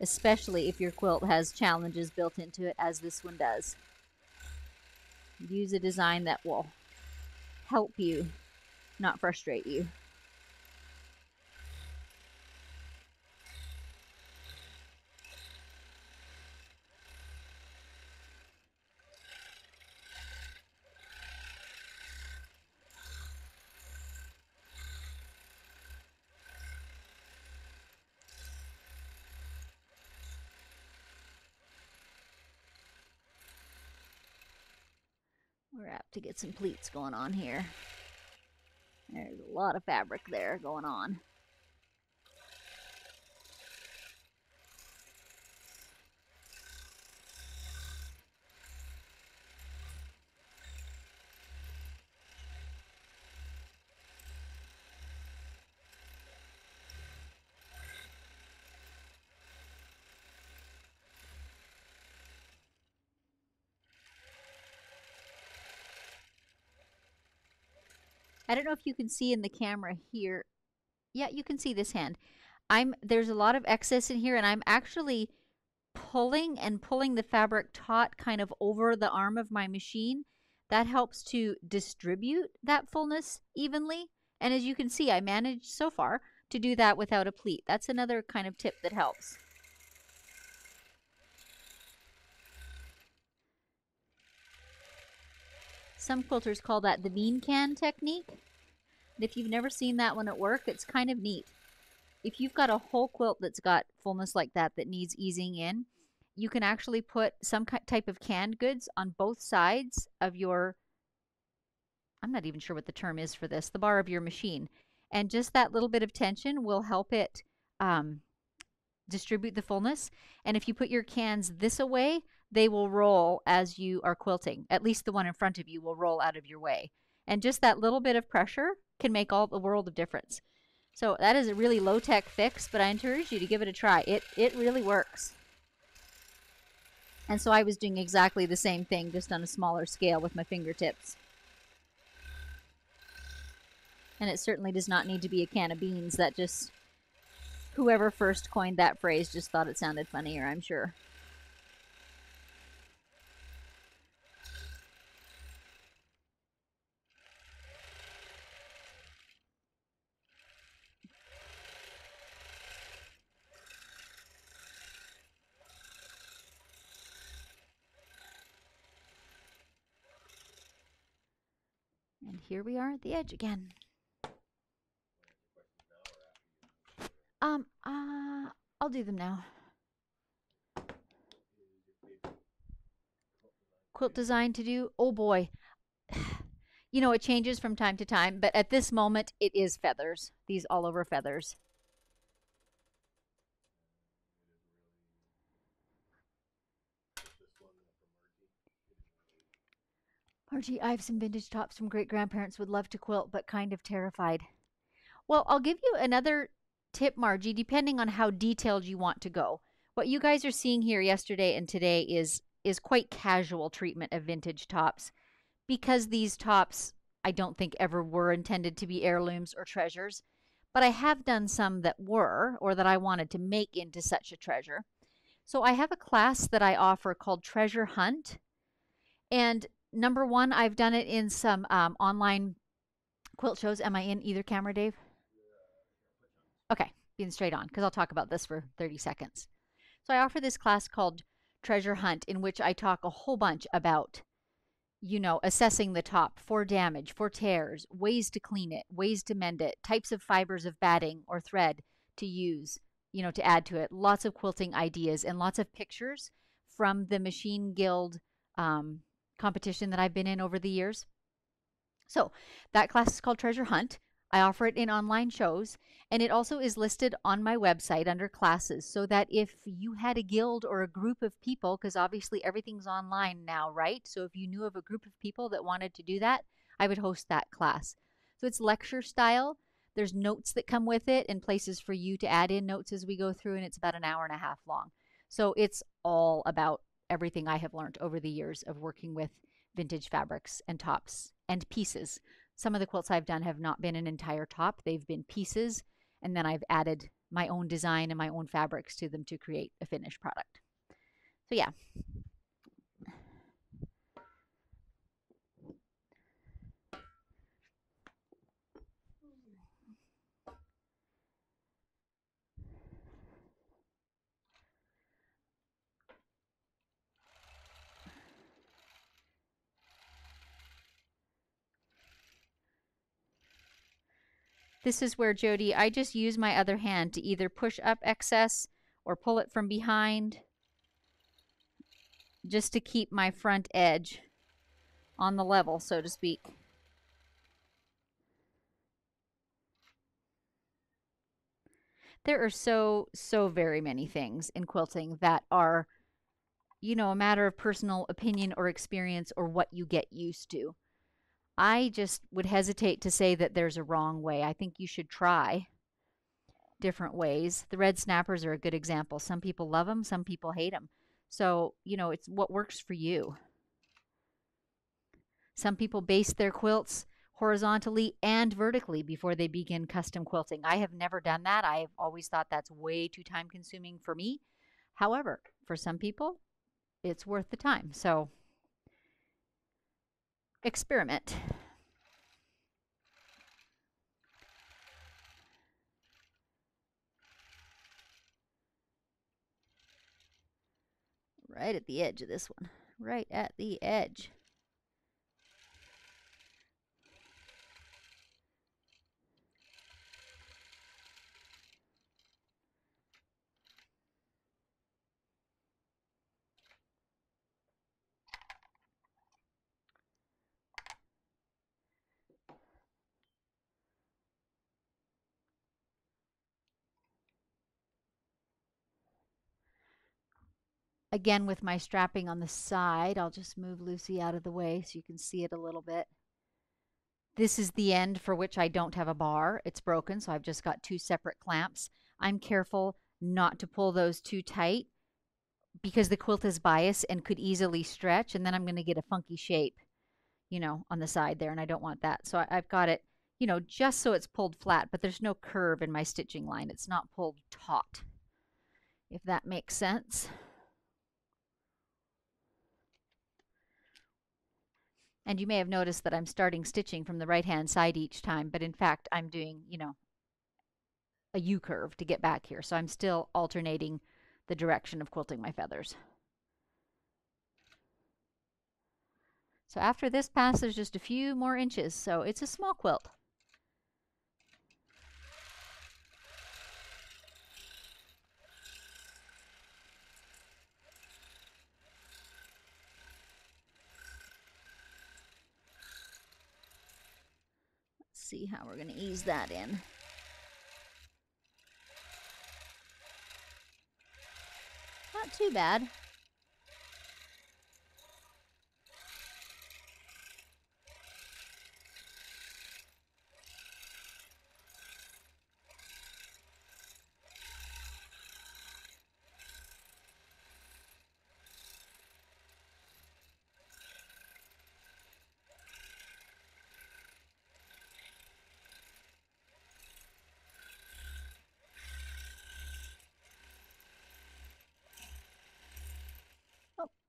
especially if your quilt has challenges built into it as this one does. Use a design that will help you, not frustrate you. Some pleats going on here. There's a lot of fabric there going on. Know if you can see in the camera here. Yeah, you can see this hand. I'm there's a lot of excess in here and I'm actually pulling and pulling the fabric taut kind of over the arm of my machine. That helps to distribute that fullness evenly. And as you can see, I managed so far to do that without a pleat. That's another kind of tip that helps. Some quilters call that the bean can technique. If you've never seen that one at work, it's kind of neat. If you've got a whole quilt that's got fullness like that that needs easing in, you can actually put some type of canned goods on both sides of your, I'm not even sure what the term is for this, the bar of your machine. And just that little bit of tension will help it um, distribute the fullness. And if you put your cans this away, they will roll as you are quilting. At least the one in front of you will roll out of your way. And just that little bit of pressure can make all the world of difference. So that is a really low-tech fix, but I encourage you to give it a try. It, it really works. And so I was doing exactly the same thing, just on a smaller scale with my fingertips. And it certainly does not need to be a can of beans. That just, whoever first coined that phrase just thought it sounded funnier, I'm sure. Here we are at the edge again. Um, uh, I'll do them now. Quilt design to do? Oh boy. You know, it changes from time to time, but at this moment, it is feathers. These all over feathers. Margie, I have some vintage tops from great grandparents would love to quilt, but kind of terrified. Well, I'll give you another tip, Margie, depending on how detailed you want to go. What you guys are seeing here yesterday and today is is quite casual treatment of vintage tops. because these tops I don't think ever were intended to be heirlooms or treasures, but I have done some that were or that I wanted to make into such a treasure. So I have a class that I offer called Treasure Hunt. And number one, I've done it in some um, online quilt shows. Am I in either camera, Dave? Okay, being straight on, because I'll talk about this for 30 seconds. So I offer this class called Treasure Hunt, in which I talk a whole bunch about you know, assessing the top for damage, for tears, ways to clean it, ways to mend it, types of fibers of batting or thread to use, you know, to add to it. Lots of quilting ideas and lots of pictures from the Machine Guild um, competition that I've been in over the years. So that class is called Treasure Hunt. I offer it in online shows, and it also is listed on my website under classes so that if you had a guild or a group of people, because obviously everything's online now, right? So if you knew of a group of people that wanted to do that, I would host that class. So it's lecture style. There's notes that come with it and places for you to add in notes as we go through, and it's about an hour and a half long. So it's all about everything I have learned over the years of working with vintage fabrics and tops and pieces. Some of the quilts I've done have not been an entire top, they've been pieces, and then I've added my own design and my own fabrics to them to create a finished product. So, yeah, This is where, Jody, I just use my other hand to either push up excess or pull it from behind just to keep my front edge on the level, so to speak. There are so, so very many things in quilting that are, you know, a matter of personal opinion or experience or what you get used to. I just would hesitate to say that there's a wrong way. I think you should try different ways. The red snappers are a good example. Some people love them, some people hate them. So, you know, it's what works for you. Some people baste their quilts horizontally and vertically before they begin custom quilting. I have never done that. I've always thought that's way too time consuming for me. However, for some people, it's worth the time. So, experiment. Right at the edge of this one. Right at the edge. Again, with my strapping on the side, I'll just move Lucy out of the way so you can see it a little bit. This is the end for which I don't have a bar. It's broken, so I've just got two separate clamps. I'm careful not to pull those too tight because the quilt is bias and could easily stretch, and then I'm going to get a funky shape, you know, on the side there, and I don't want that. So I, have got it, you know, just so it's pulled flat, but there's no curve in my stitching line. It's not pulled taut, if that makes sense. And you may have noticed that I'm starting stitching from the right hand side each time, but in fact I'm doing, you know, a U curve to get back here. So I'm still alternating the direction of quilting my feathers. So after this pass, there's just a few more inches. So it's a small quilt. See how we're going to ease that in. Not too bad. out of bobbin thread. While you're doing that, we have a few of our polls in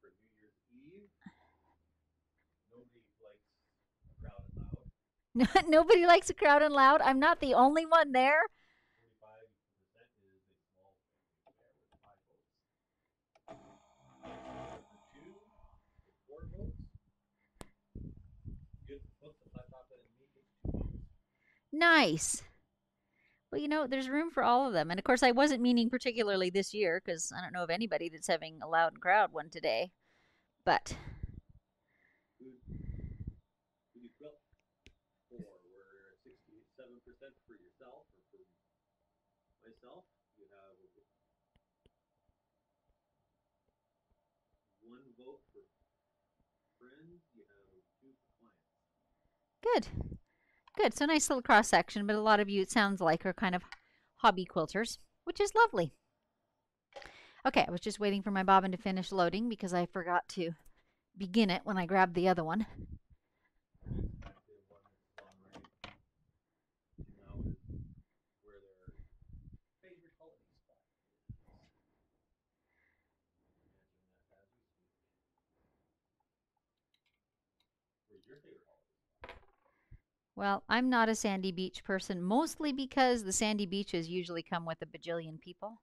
for New Year's Eve. Nobody likes a crowd and loud. Nobody likes a crowd and loud. I'm not the only one there. Forty-five percent is a small affair with five votes. Number two, with four votes. Good folks, if I thought that it made it two votes. Nice. Well, you know, there's room for all of them. And of course, I wasn't meaning particularly this year because I don't know of anybody that's having a loud and crowd one today. But good. Good. So nice little cross section, but a lot of you, it sounds like, are kind of hobby quilters, which is lovely. Okay, I was just waiting for my bobbin to finish loading because I forgot to begin it when I grabbed the other one. We have one that's on right now is where their favorite holiday spot is. Imagine that as we speak. Where's your favorite holiday? Well, I'm not a sandy beach person, mostly because the sandy beaches usually come with a bajillion people,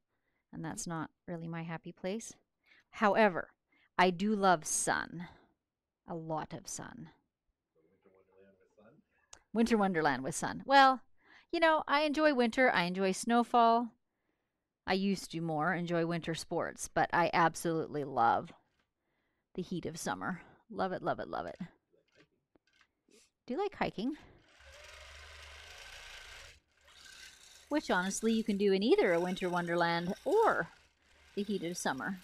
and mm-hmm. that's not really my happy place. However, I do love sun, a lot of sun. Winter Wonderland with sun? Winter Wonderland with sun. Well, you know, I enjoy winter, I enjoy snowfall. I used to more enjoy winter sports, but I absolutely love the heat of summer. Love it, love it, love it. Do you like hiking? Which honestly you can do in either a winter wonderland or the heat of summer.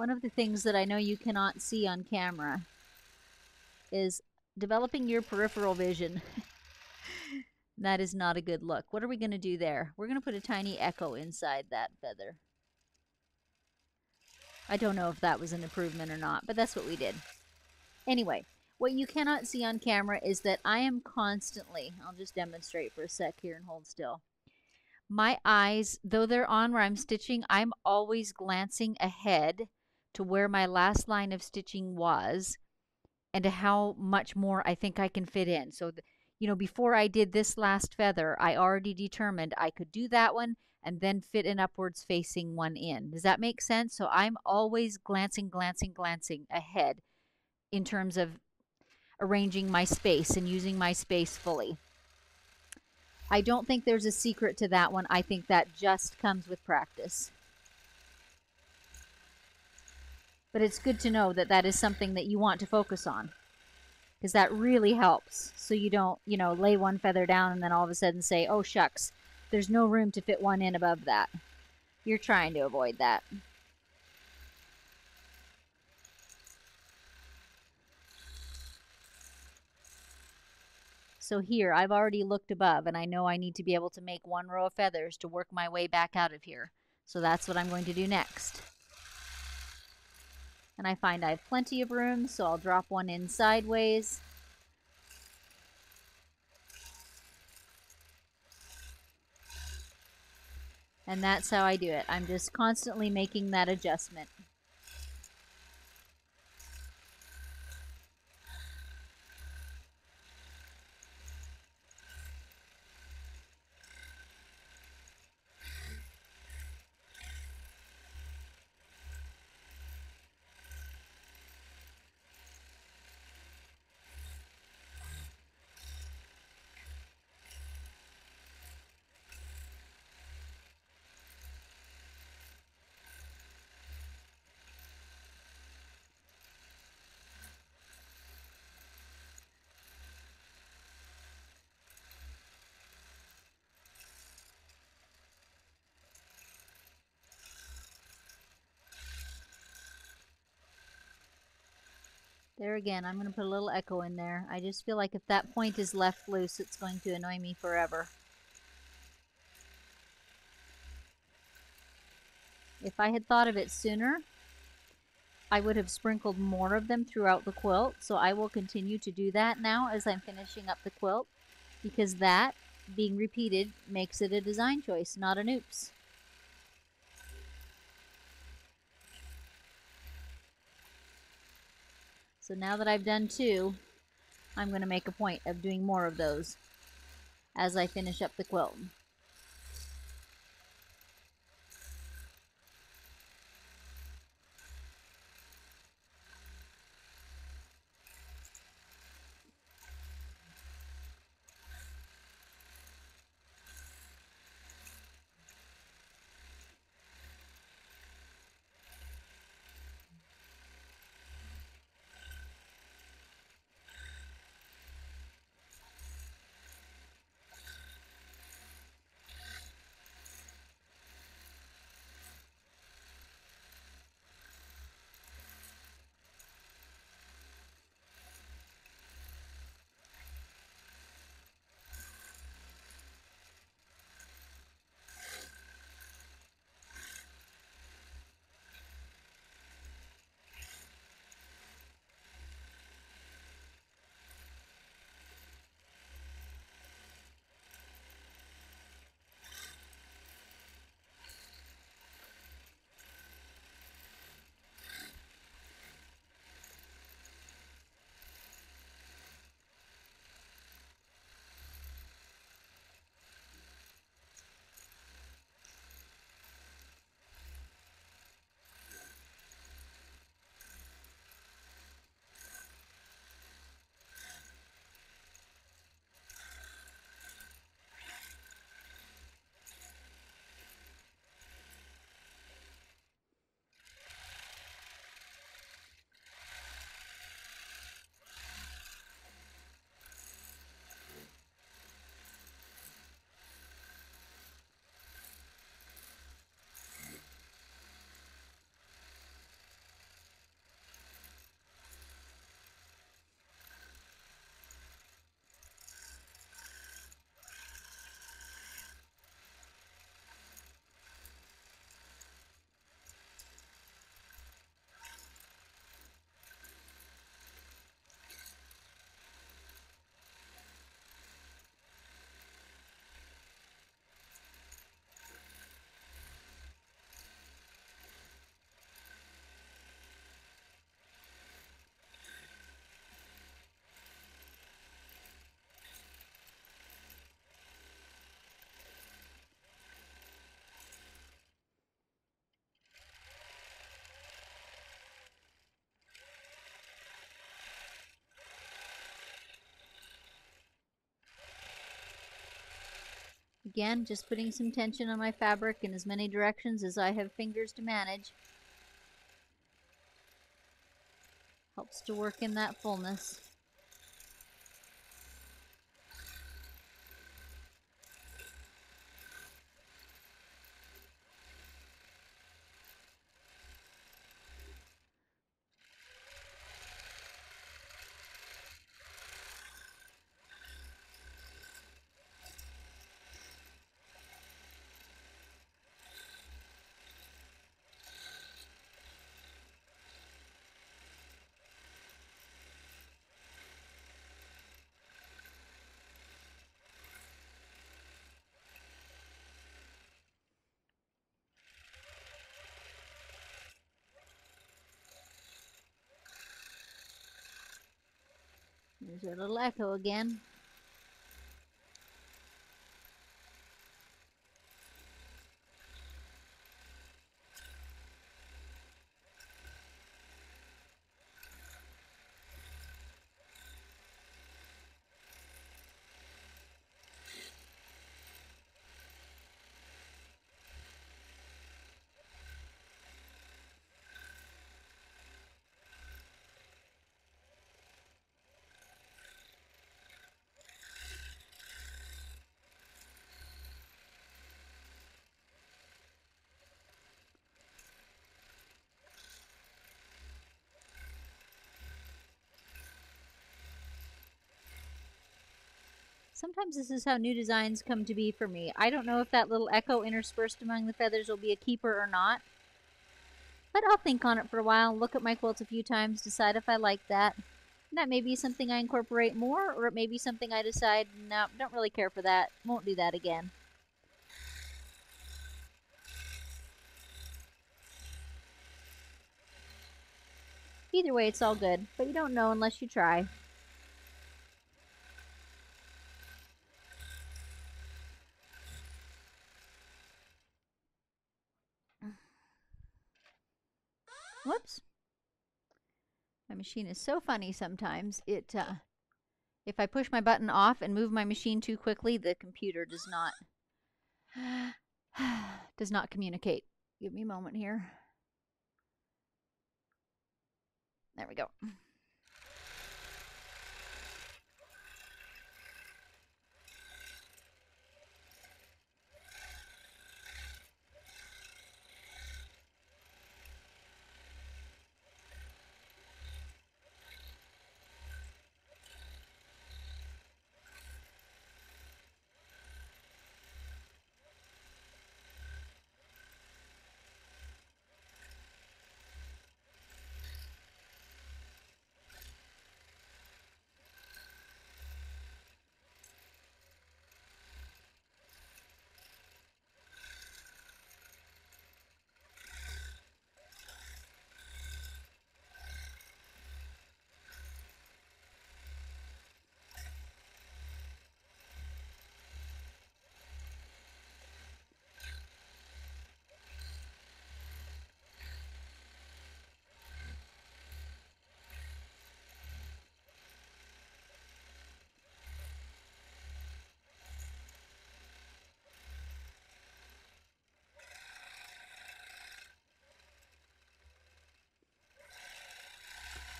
One of the things that I know you cannot see on camera is developing your peripheral vision. that is not a good look. What are we going to do there? We're going to put a tiny echo inside that feather. I don't know if that was an improvement or not, but that's what we did. Anyway, what you cannot see on camera is that I am constantly, I'll just demonstrate for a sec here and hold still. My eyes, though they're on where I'm stitching, I'm always glancing ahead to where my last line of stitching was and to how much more I think I can fit in. So, you know, before I did this last feather, I already determined I could do that one and then fit an upwards facing one in. Does that make sense? So I'm always glancing, glancing, glancing ahead in terms of arranging my space and using my space fully. I don't think there's a secret to that one. I think that just comes with practice. But it's good to know that that is something that you want to focus on because that really helps. So you don't, you know, lay one feather down and then all of a sudden say, oh, shucks, there's no room to fit one in above that. You're trying to avoid that. So here, I've already looked above and I know I need to be able to make one row of feathers to work my way back out of here. So that's what I'm going to do next. And I find I have plenty of room, so I'll drop one in sideways. And that's how I do it. I'm just constantly making that adjustment. There again, I'm going to put a little echo in there. I just feel like if that point is left loose, it's going to annoy me forever. If I had thought of it sooner, I would have sprinkled more of them throughout the quilt. So I will continue to do that now as I'm finishing up the quilt because that being repeated makes it a design choice, not an oops. So now that I've done two, I'm going to make a point of doing more of those as I finish up the quilt. Again, just putting some tension on my fabric in as many directions as I have fingers to manage. Helps to work in that fullness. There's a little echo again. Sometimes this is how new designs come to be for me. I don't know if that little echo interspersed among the feathers will be a keeper or not. But I'll think on it for a while, look at my quilts a few times, decide if I like that. And that may be something I incorporate more, or it may be something I decide, no, don't really care for that, won't do that again. Either way, it's all good, but you don't know unless you try. Whoops. My machine is so funny sometimes. It, uh, if I push my button off and move my machine too quickly, the computer does not, does not communicate. Give me a moment here. There we go.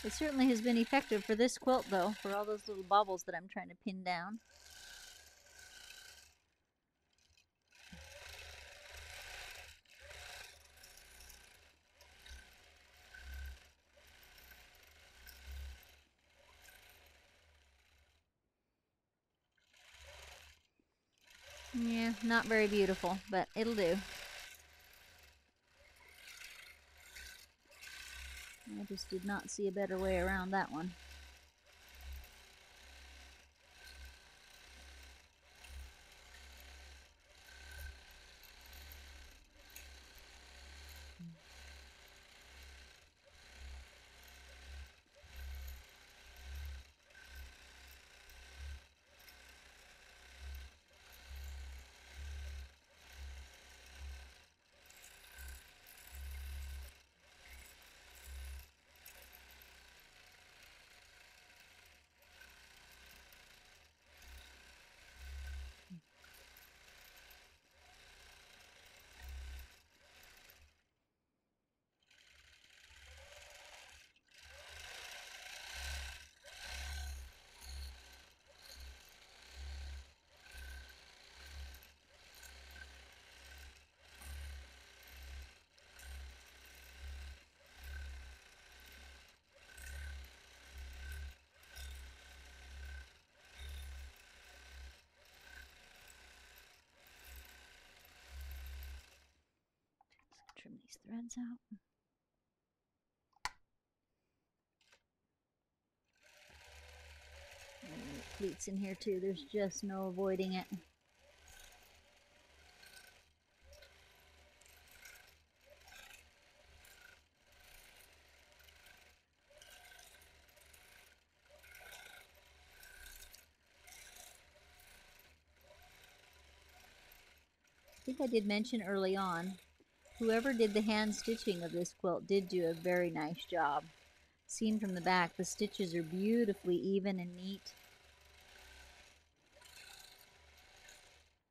It certainly has been effective for this quilt, though, for all those little baubles that I'm trying to pin down. Yeah, not very beautiful, but it'll do. I just did not see a better way around that one. trim these threads out. Pleats in here too. There's just no avoiding it. I think I did mention early on Whoever did the hand stitching of this quilt did do a very nice job. Seen from the back, the stitches are beautifully even and neat.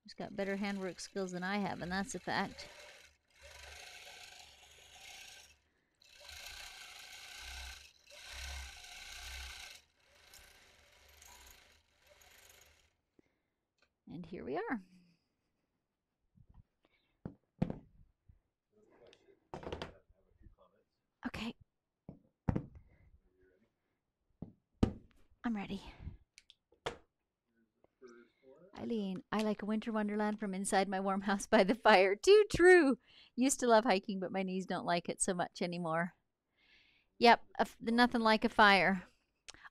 He's got better handwork skills than I have, and that's a fact. And here we are. Okay. I'm ready. Here's the first Colleen, I like a winter wonderland from inside my warm house by the fire. Too true. Used to love hiking, but my knees don't like it so much anymore. Yep, nothing like a fire.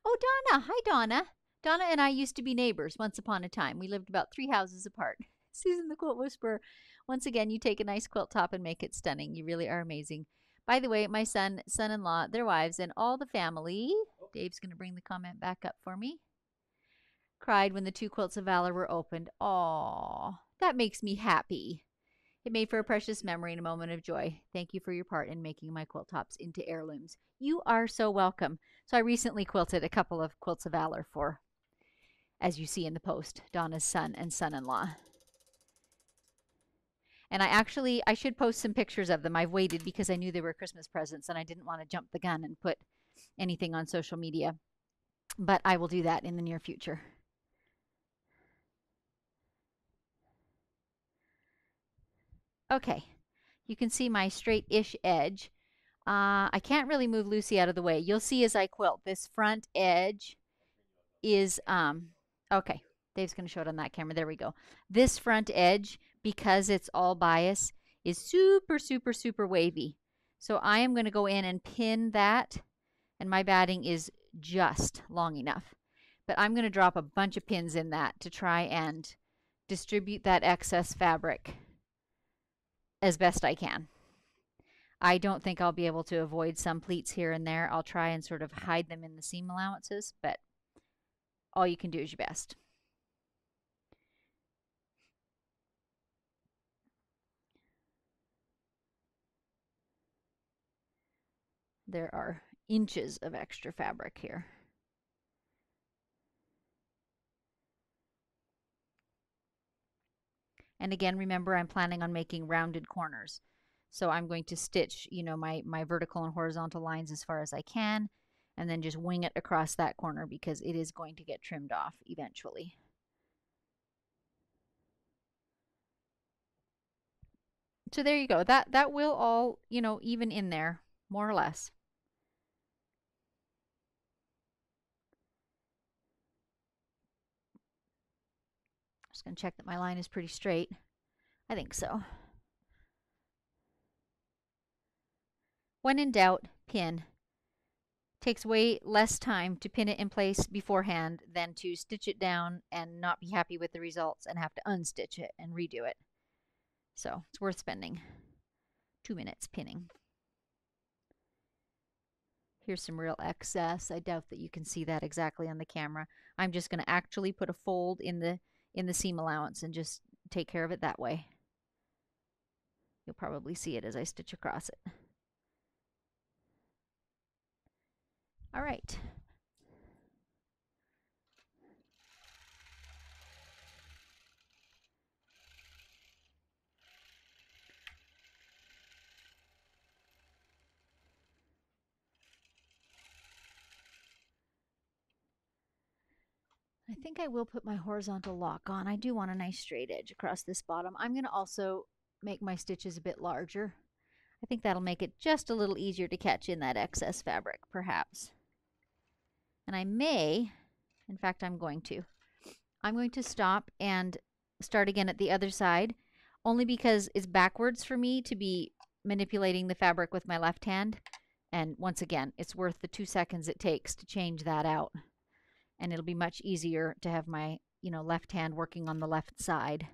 Oh, Donna. Hi, Donna. Donna and I used to be neighbors once upon a time. We lived about three houses apart. Susan the Quilt Whisperer. Once again, you take a nice quilt top and make it stunning. You really are amazing. By the way, my son, son in law, their wives, and all the family. Oh. Dave's going to bring the comment back up for me cried when the two quilts of valor were opened. Aw, that makes me happy. It made for a precious memory and a moment of joy. Thank you for your part in making my quilt tops into heirlooms. You are so welcome. So I recently quilted a couple of quilts of valor for, as you see in the post, Donna's son and son-in-law. And I actually, I should post some pictures of them. I've waited because I knew they were Christmas presents and I didn't want to jump the gun and put anything on social media. But I will do that in the near future. Okay, you can see my straight-ish edge. Uh, I can't really move Lucy out of the way. You'll see as I quilt, this front edge is, um, okay, Dave's going to show it on that camera. There we go. This front edge, because it's all bias, is super, super, super wavy. So I am going to go in and pin that, and my batting is just long enough. But I'm going to drop a bunch of pins in that to try and distribute that excess fabric as best I can. I don't think I'll be able to avoid some pleats here and there. I'll try and sort of hide them in the seam allowances, but all you can do is your best. There are inches of extra fabric here. And again, remember I'm planning on making rounded corners. So I'm going to stitch, you know, my, my vertical and horizontal lines as far as I can, and then just wing it across that corner because it is going to get trimmed off eventually. So there you go. That that will all, you know, even in there, more or less. Going to check that my line is pretty straight. I think so. When in doubt, pin. Takes way less time to pin it in place beforehand than to stitch it down and not be happy with the results and have to unstitch it and redo it. So it's worth spending two minutes pinning. Here's some real excess. I doubt that you can see that exactly on the camera. I'm just going to actually put a fold in the in the seam allowance and just take care of it that way. You'll probably see it as I stitch across it. All right. I think I will put my horizontal lock on. I do want a nice straight edge across this bottom. I'm going to also make my stitches a bit larger. I think that'll make it just a little easier to catch in that excess fabric, perhaps. And I may, in fact, I'm going to. I'm going to stop and start again at the other side, only because it's backwards for me to be manipulating the fabric with my left hand. And once again, it's worth the two seconds it takes to change that out and it'll be much easier to have my, you know, left hand working on the left side.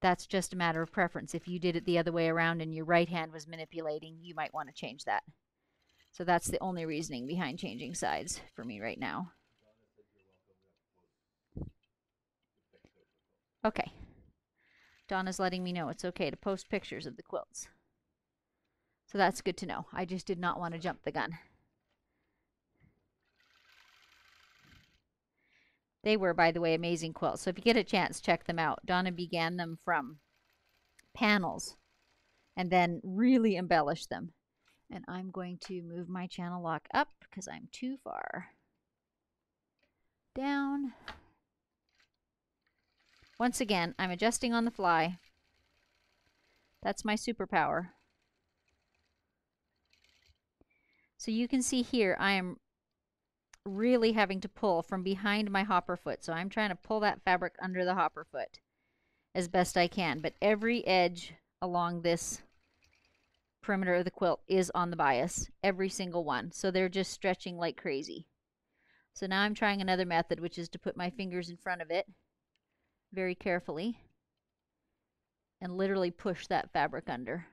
That's just a matter of preference. If you did it the other way around and your right hand was manipulating, you might want to change that. So that's the only reasoning behind changing sides for me right now. Okay. Donna's letting me know it's okay to post pictures of the quilts. So that's good to know. I just did not want to jump the gun. They were, by the way, amazing quilts. So if you get a chance, check them out. Donna began them from panels and then really embellished them. And I'm going to move my channel lock up because I'm too far down. Once again, I'm adjusting on the fly. That's my superpower. So you can see here, I am really having to pull from behind my hopper foot. So I'm trying to pull that fabric under the hopper foot as best I can. But every edge along this perimeter of the quilt is on the bias, every single one. So they're just stretching like crazy. So now I'm trying another method, which is to put my fingers in front of it very carefully and literally push that fabric under.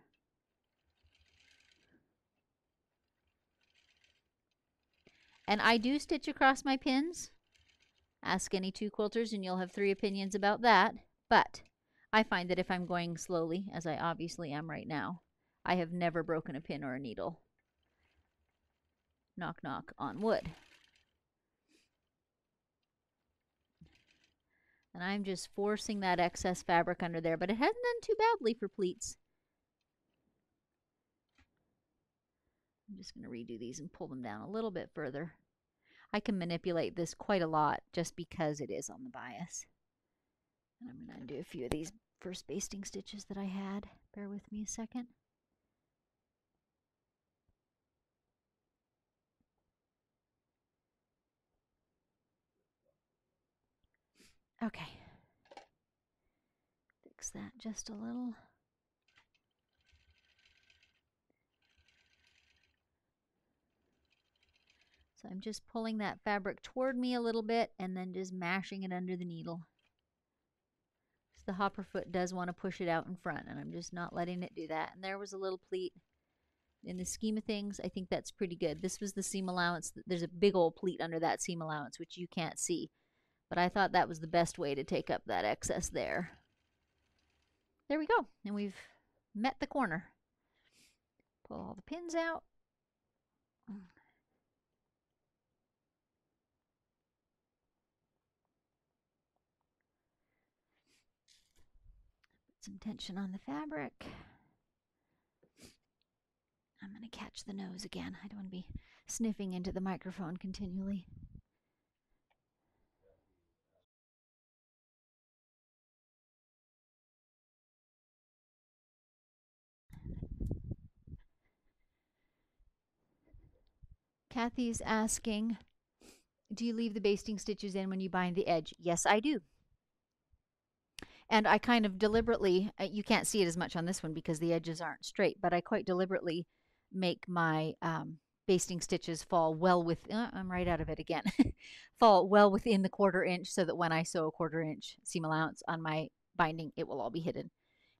And I do stitch across my pins. Ask any two quilters and you'll have three opinions about that. But I find that if I'm going slowly, as I obviously am right now, I have never broken a pin or a needle. Knock, knock on wood. And I'm just forcing that excess fabric under there, but it hasn't done too badly for pleats. I'm just going to redo these and pull them down a little bit further. I can manipulate this quite a lot just because it is on the bias. And I'm going to undo a few of these first basting stitches that I had. Bear with me a second. Okay. Fix that just a little. So I'm just pulling that fabric toward me a little bit and then just mashing it under the needle. So the hopper foot does want to push it out in front and I'm just not letting it do that. And there was a little pleat. In the scheme of things, I think that's pretty good. This was the seam allowance. There's a big old pleat under that seam allowance, which you can't see. But I thought that was the best way to take up that excess there. There we go. And we've met the corner. Pull all the pins out. Some tension on the fabric. I'm going to catch the nose again. I don't want to be sniffing into the microphone continually. Kathy's asking, do you leave the basting stitches in when you bind the edge? Yes, I do. And I kind of deliberately, uh, you can't see it as much on this one because the edges aren't straight, but I quite deliberately make my um, basting stitches fall well with, uh, I'm right out of it again, fall well within the quarter inch so that when I sew a quarter inch seam allowance on my binding, it will all be hidden.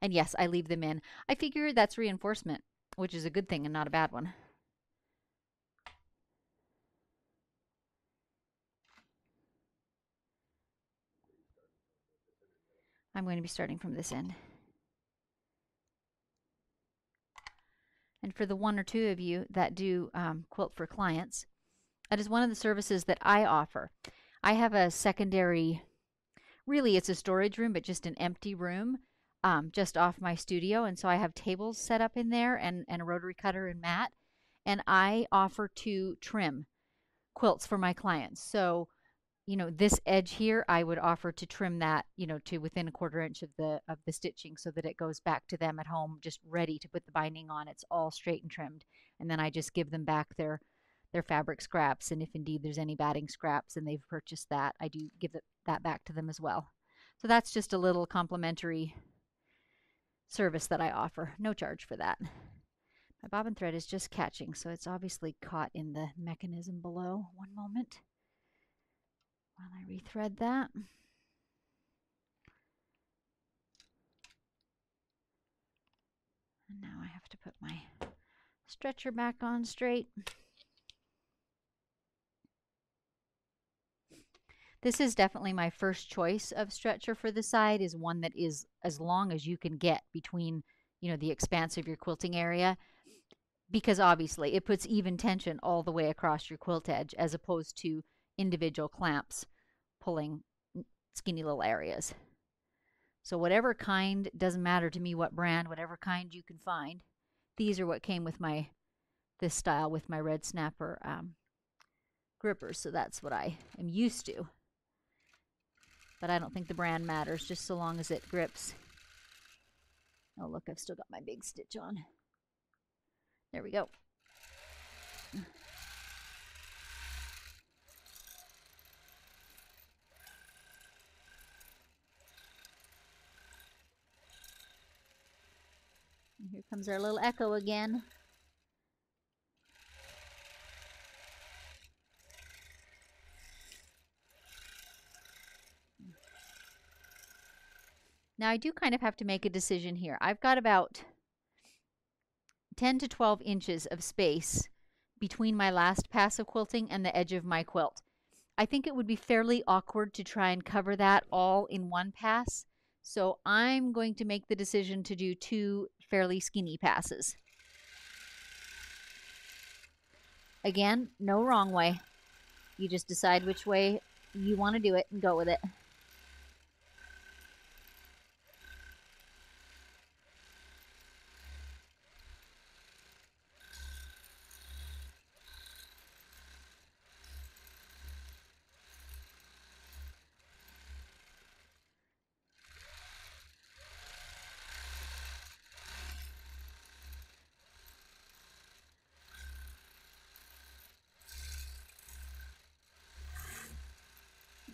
And yes, I leave them in. I figure that's reinforcement, which is a good thing and not a bad one. I'm going to be starting from this end. And for the one or two of you that do um, quilt for clients, that is one of the services that I offer. I have a secondary, really it's a storage room, but just an empty room um, just off my studio. And so I have tables set up in there and, and a rotary cutter and mat. And I offer to trim quilts for my clients. So you know, this edge here, I would offer to trim that, you know, to within a quarter inch of the of the stitching so that it goes back to them at home just ready to put the binding on. It's all straight and trimmed. And then I just give them back their their fabric scraps. And if indeed there's any batting scraps and they've purchased that, I do give that back to them as well. So that's just a little complimentary service that I offer. No charge for that. My bobbin thread is just catching, so it's obviously caught in the mechanism below. One moment while I rethread that. And now I have to put my stretcher back on straight. This is definitely my first choice of stretcher for the side is one that is as long as you can get between, you know, the expanse of your quilting area because obviously it puts even tension all the way across your quilt edge as opposed to individual clamps pulling skinny little areas. So whatever kind, doesn't matter to me what brand, whatever kind you can find. These are what came with my, this style with my red snapper um, grippers. So that's what I am used to. But I don't think the brand matters, just so long as it grips. Oh, look, I've still got my big stitch on. There we go. Here comes our little echo again. Now I do kind of have to make a decision here. I've got about 10 to 12 inches of space between my last pass of quilting and the edge of my quilt. I think it would be fairly awkward to try and cover that all in one pass. So I'm going to make the decision to do two fairly skinny passes. Again, no wrong way. You just decide which way you want to do it and go with it.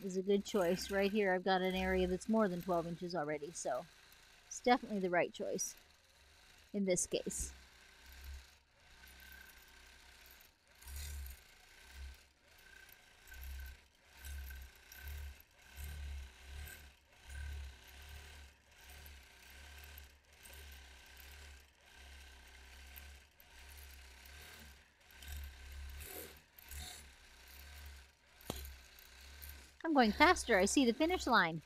Is a good choice. Right here, I've got an area that's more than 12 inches already, so it's definitely the right choice in this case. Going faster. I see the finish line.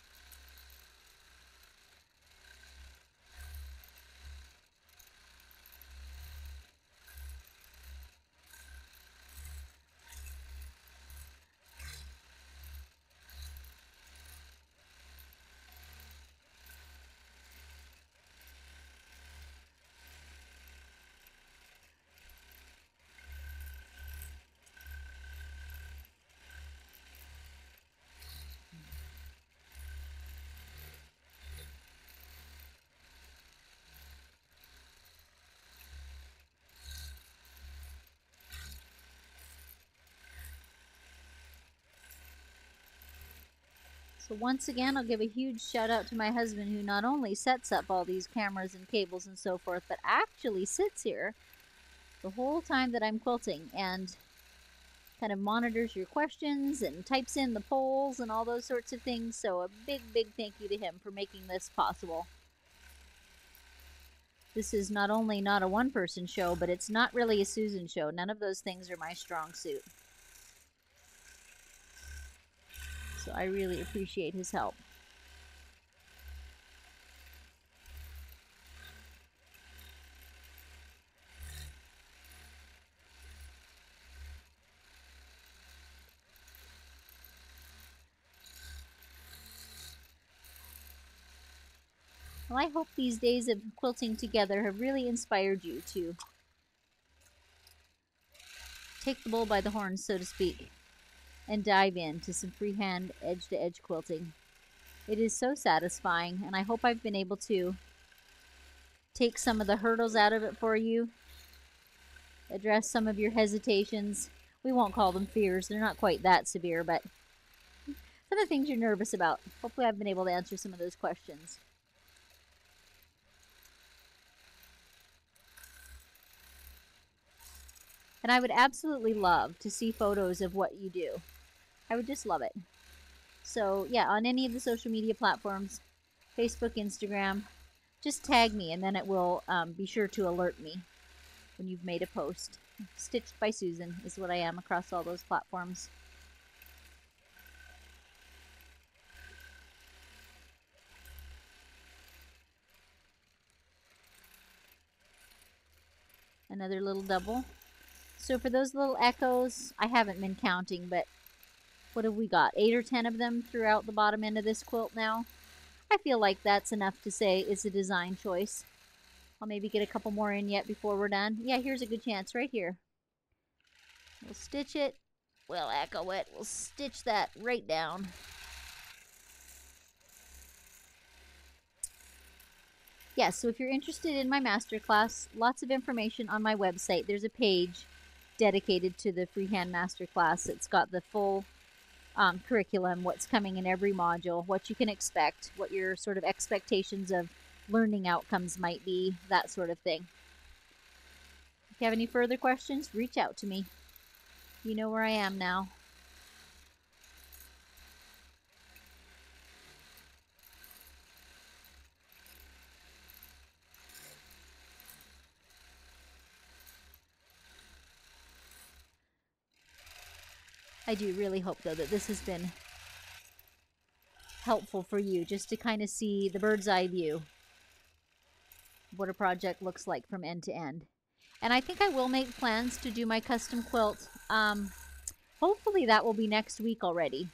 Once again, I'll give a huge shout out to my husband who not only sets up all these cameras and cables and so forth, but actually sits here the whole time that I'm quilting and kind of monitors your questions and types in the polls and all those sorts of things. So a big, big thank you to him for making this possible. This is not only not a one person show, but it's not really a Susan show. None of those things are my strong suit. So I really appreciate his help. Well, I hope these days of quilting together have really inspired you to take the bull by the horns, so to speak and dive into some freehand edge to edge quilting. It is so satisfying, and I hope I've been able to take some of the hurdles out of it for you, address some of your hesitations. We won't call them fears, they're not quite that severe, but some of the things you're nervous about. Hopefully, I've been able to answer some of those questions. And I would absolutely love to see photos of what you do. I would just love it. So, yeah, on any of the social media platforms Facebook, Instagram just tag me and then it will um, be sure to alert me when you've made a post. Stitched by Susan is what I am across all those platforms. Another little double. So for those little echoes, I haven't been counting, but what have we got? Eight or ten of them throughout the bottom end of this quilt now. I feel like that's enough to say it's a design choice. I'll maybe get a couple more in yet before we're done. Yeah, here's a good chance right here. We'll stitch it. We'll echo it. We'll stitch that right down. Yes, yeah, so if you're interested in my masterclass, lots of information on my website. There's a page dedicated to the freehand masterclass. It's got the full um, curriculum, what's coming in every module, what you can expect, what your sort of expectations of learning outcomes might be, that sort of thing. If you have any further questions, reach out to me. You know where I am now. I do really hope, though, that this has been helpful for you just to kind of see the bird's eye view what a project looks like from end to end. And I think I will make plans to do my custom quilt. Um, hopefully that will be next week already.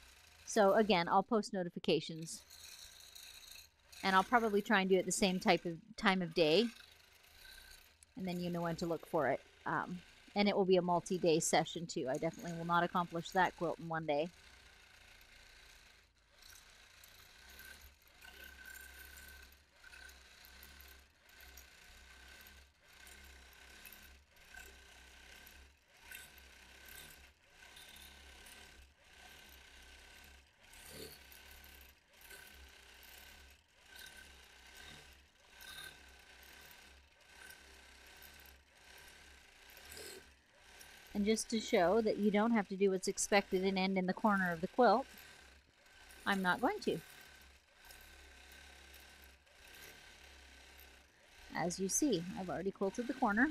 So again, I'll post notifications. And I'll probably try and do it the same type of time of day. And then you know when to look for it. Um, and it will be a multi-day session too. I definitely will not accomplish that quilt in one day. Just to show that you don't have to do what's expected and end in the corner of the quilt, I'm not going to. As you see, I've already quilted the corner.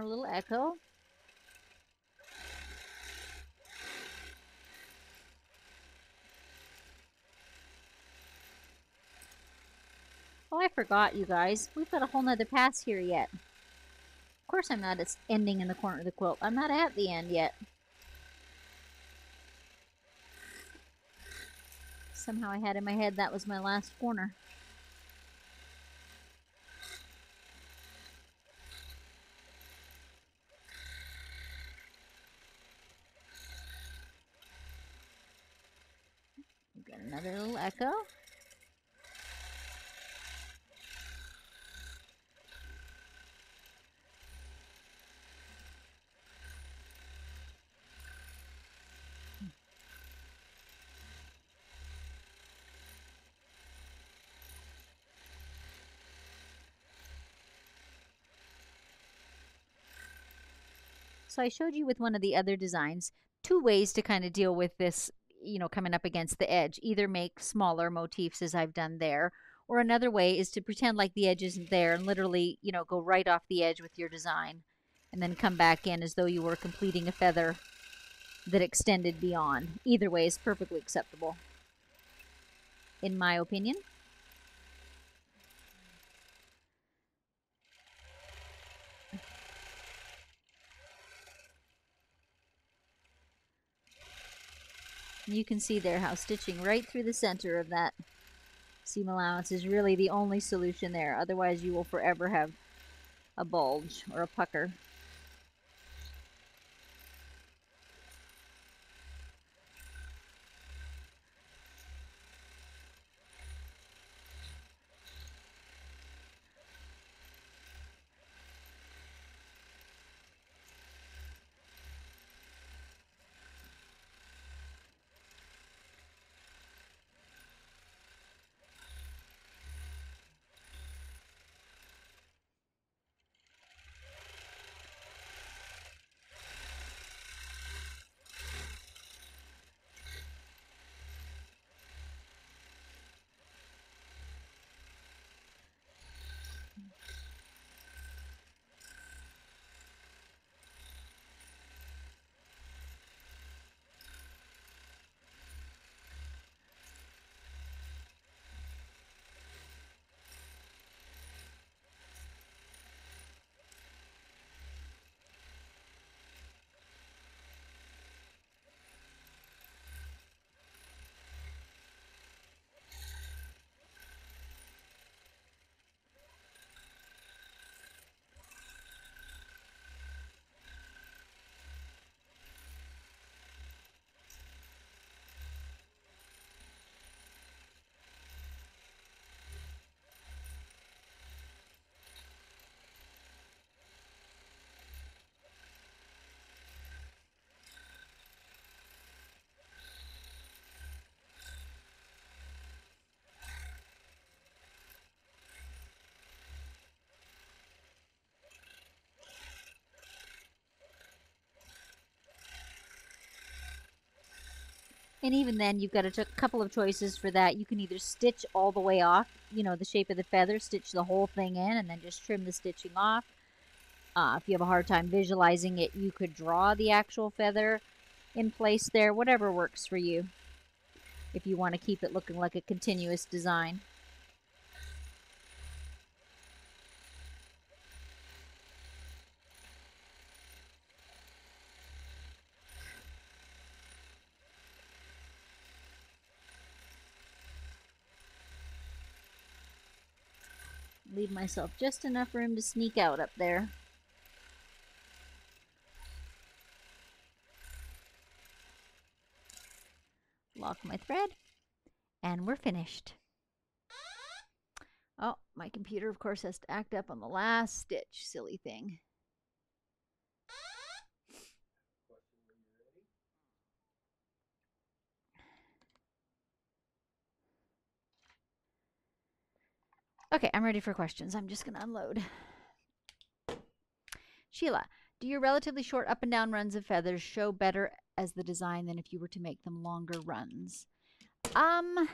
More little echo. Oh, I forgot, you guys. We've got a whole nother pass here yet. Of course I'm not ending in the corner of the quilt. I'm not at the end yet. Somehow I had in my head that was my last corner. Another little echo. So I showed you with one of the other designs two ways to kind of deal with this you know, coming up against the edge. Either make smaller motifs as I've done there, or another way is to pretend like the edge isn't there and literally, you know, go right off the edge with your design and then come back in as though you were completing a feather that extended beyond. Either way is perfectly acceptable, in my opinion. You can see there how stitching right through the center of that seam allowance is really the only solution there. Otherwise you will forever have a bulge or a pucker. And even then, you've got a couple of choices for that. You can either stitch all the way off, you know, the shape of the feather, stitch the whole thing in, and then just trim the stitching off. Uh, if you have a hard time visualizing it, you could draw the actual feather in place there, whatever works for you. If you want to keep it looking like a continuous design. Leave myself just enough room to sneak out up there. Lock my thread, and we're finished. Oh, my computer, of course, has to act up on the last stitch. Silly thing. Okay, I'm ready for questions. I'm just going to unload. Sheila, do your relatively short up and down runs of feathers show better as the design than if you were to make them longer runs? Um,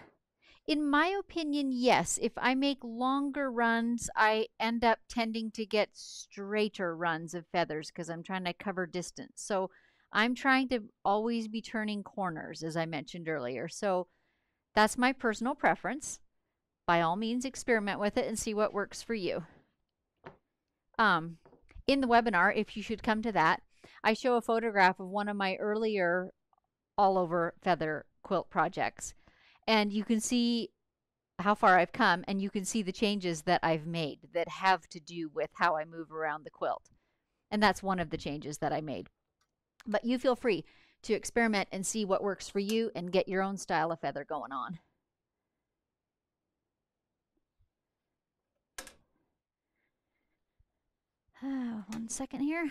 in my opinion, yes. If I make longer runs, I end up tending to get straighter runs of feathers because I'm trying to cover distance. So I'm trying to always be turning corners, as I mentioned earlier. So that's my personal preference by all means experiment with it and see what works for you. Um, in the webinar, if you should come to that, I show a photograph of one of my earlier all over feather quilt projects. And you can see how far I've come and you can see the changes that I've made that have to do with how I move around the quilt. And that's one of the changes that I made. But you feel free to experiment and see what works for you and get your own style of feather going on. Uh, one second here.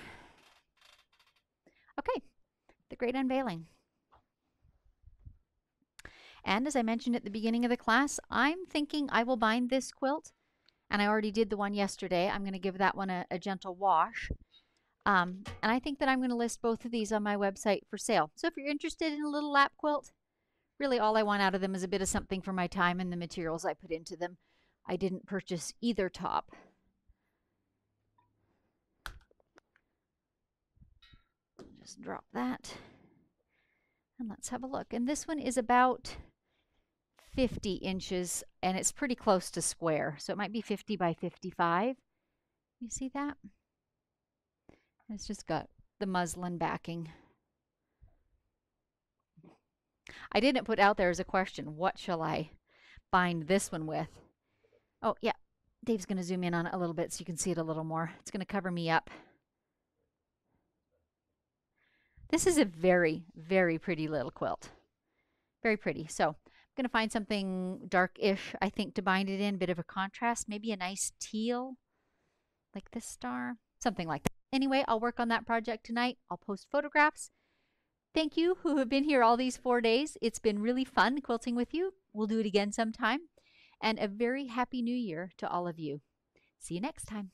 Okay, the great unveiling. And as I mentioned at the beginning of the class, I'm thinking I will bind this quilt. And I already did the one yesterday. I'm going to give that one a, a gentle wash. Um, and I think that I'm going to list both of these on my website for sale. So if you're interested in a little lap quilt, really all I want out of them is a bit of something for my time and the materials I put into them. I didn't purchase either top. Just drop that. And let's have a look. And this one is about 50 inches and it's pretty close to square. So it might be 50 by 55. You see that? It's just got the muslin backing. I didn't put out there as a question, what shall I bind this one with? Oh, yeah. Dave's going to zoom in on it a little bit so you can see it a little more. It's going to cover me up. This is a very, very pretty little quilt. Very pretty. So I'm going to find something dark-ish, I think, to bind it in. Bit of a contrast. Maybe a nice teal, like this star. Something like that. Anyway, I'll work on that project tonight. I'll post photographs. Thank you who have been here all these four days. It's been really fun quilting with you. We'll do it again sometime. And a very happy new year to all of you. See you next time.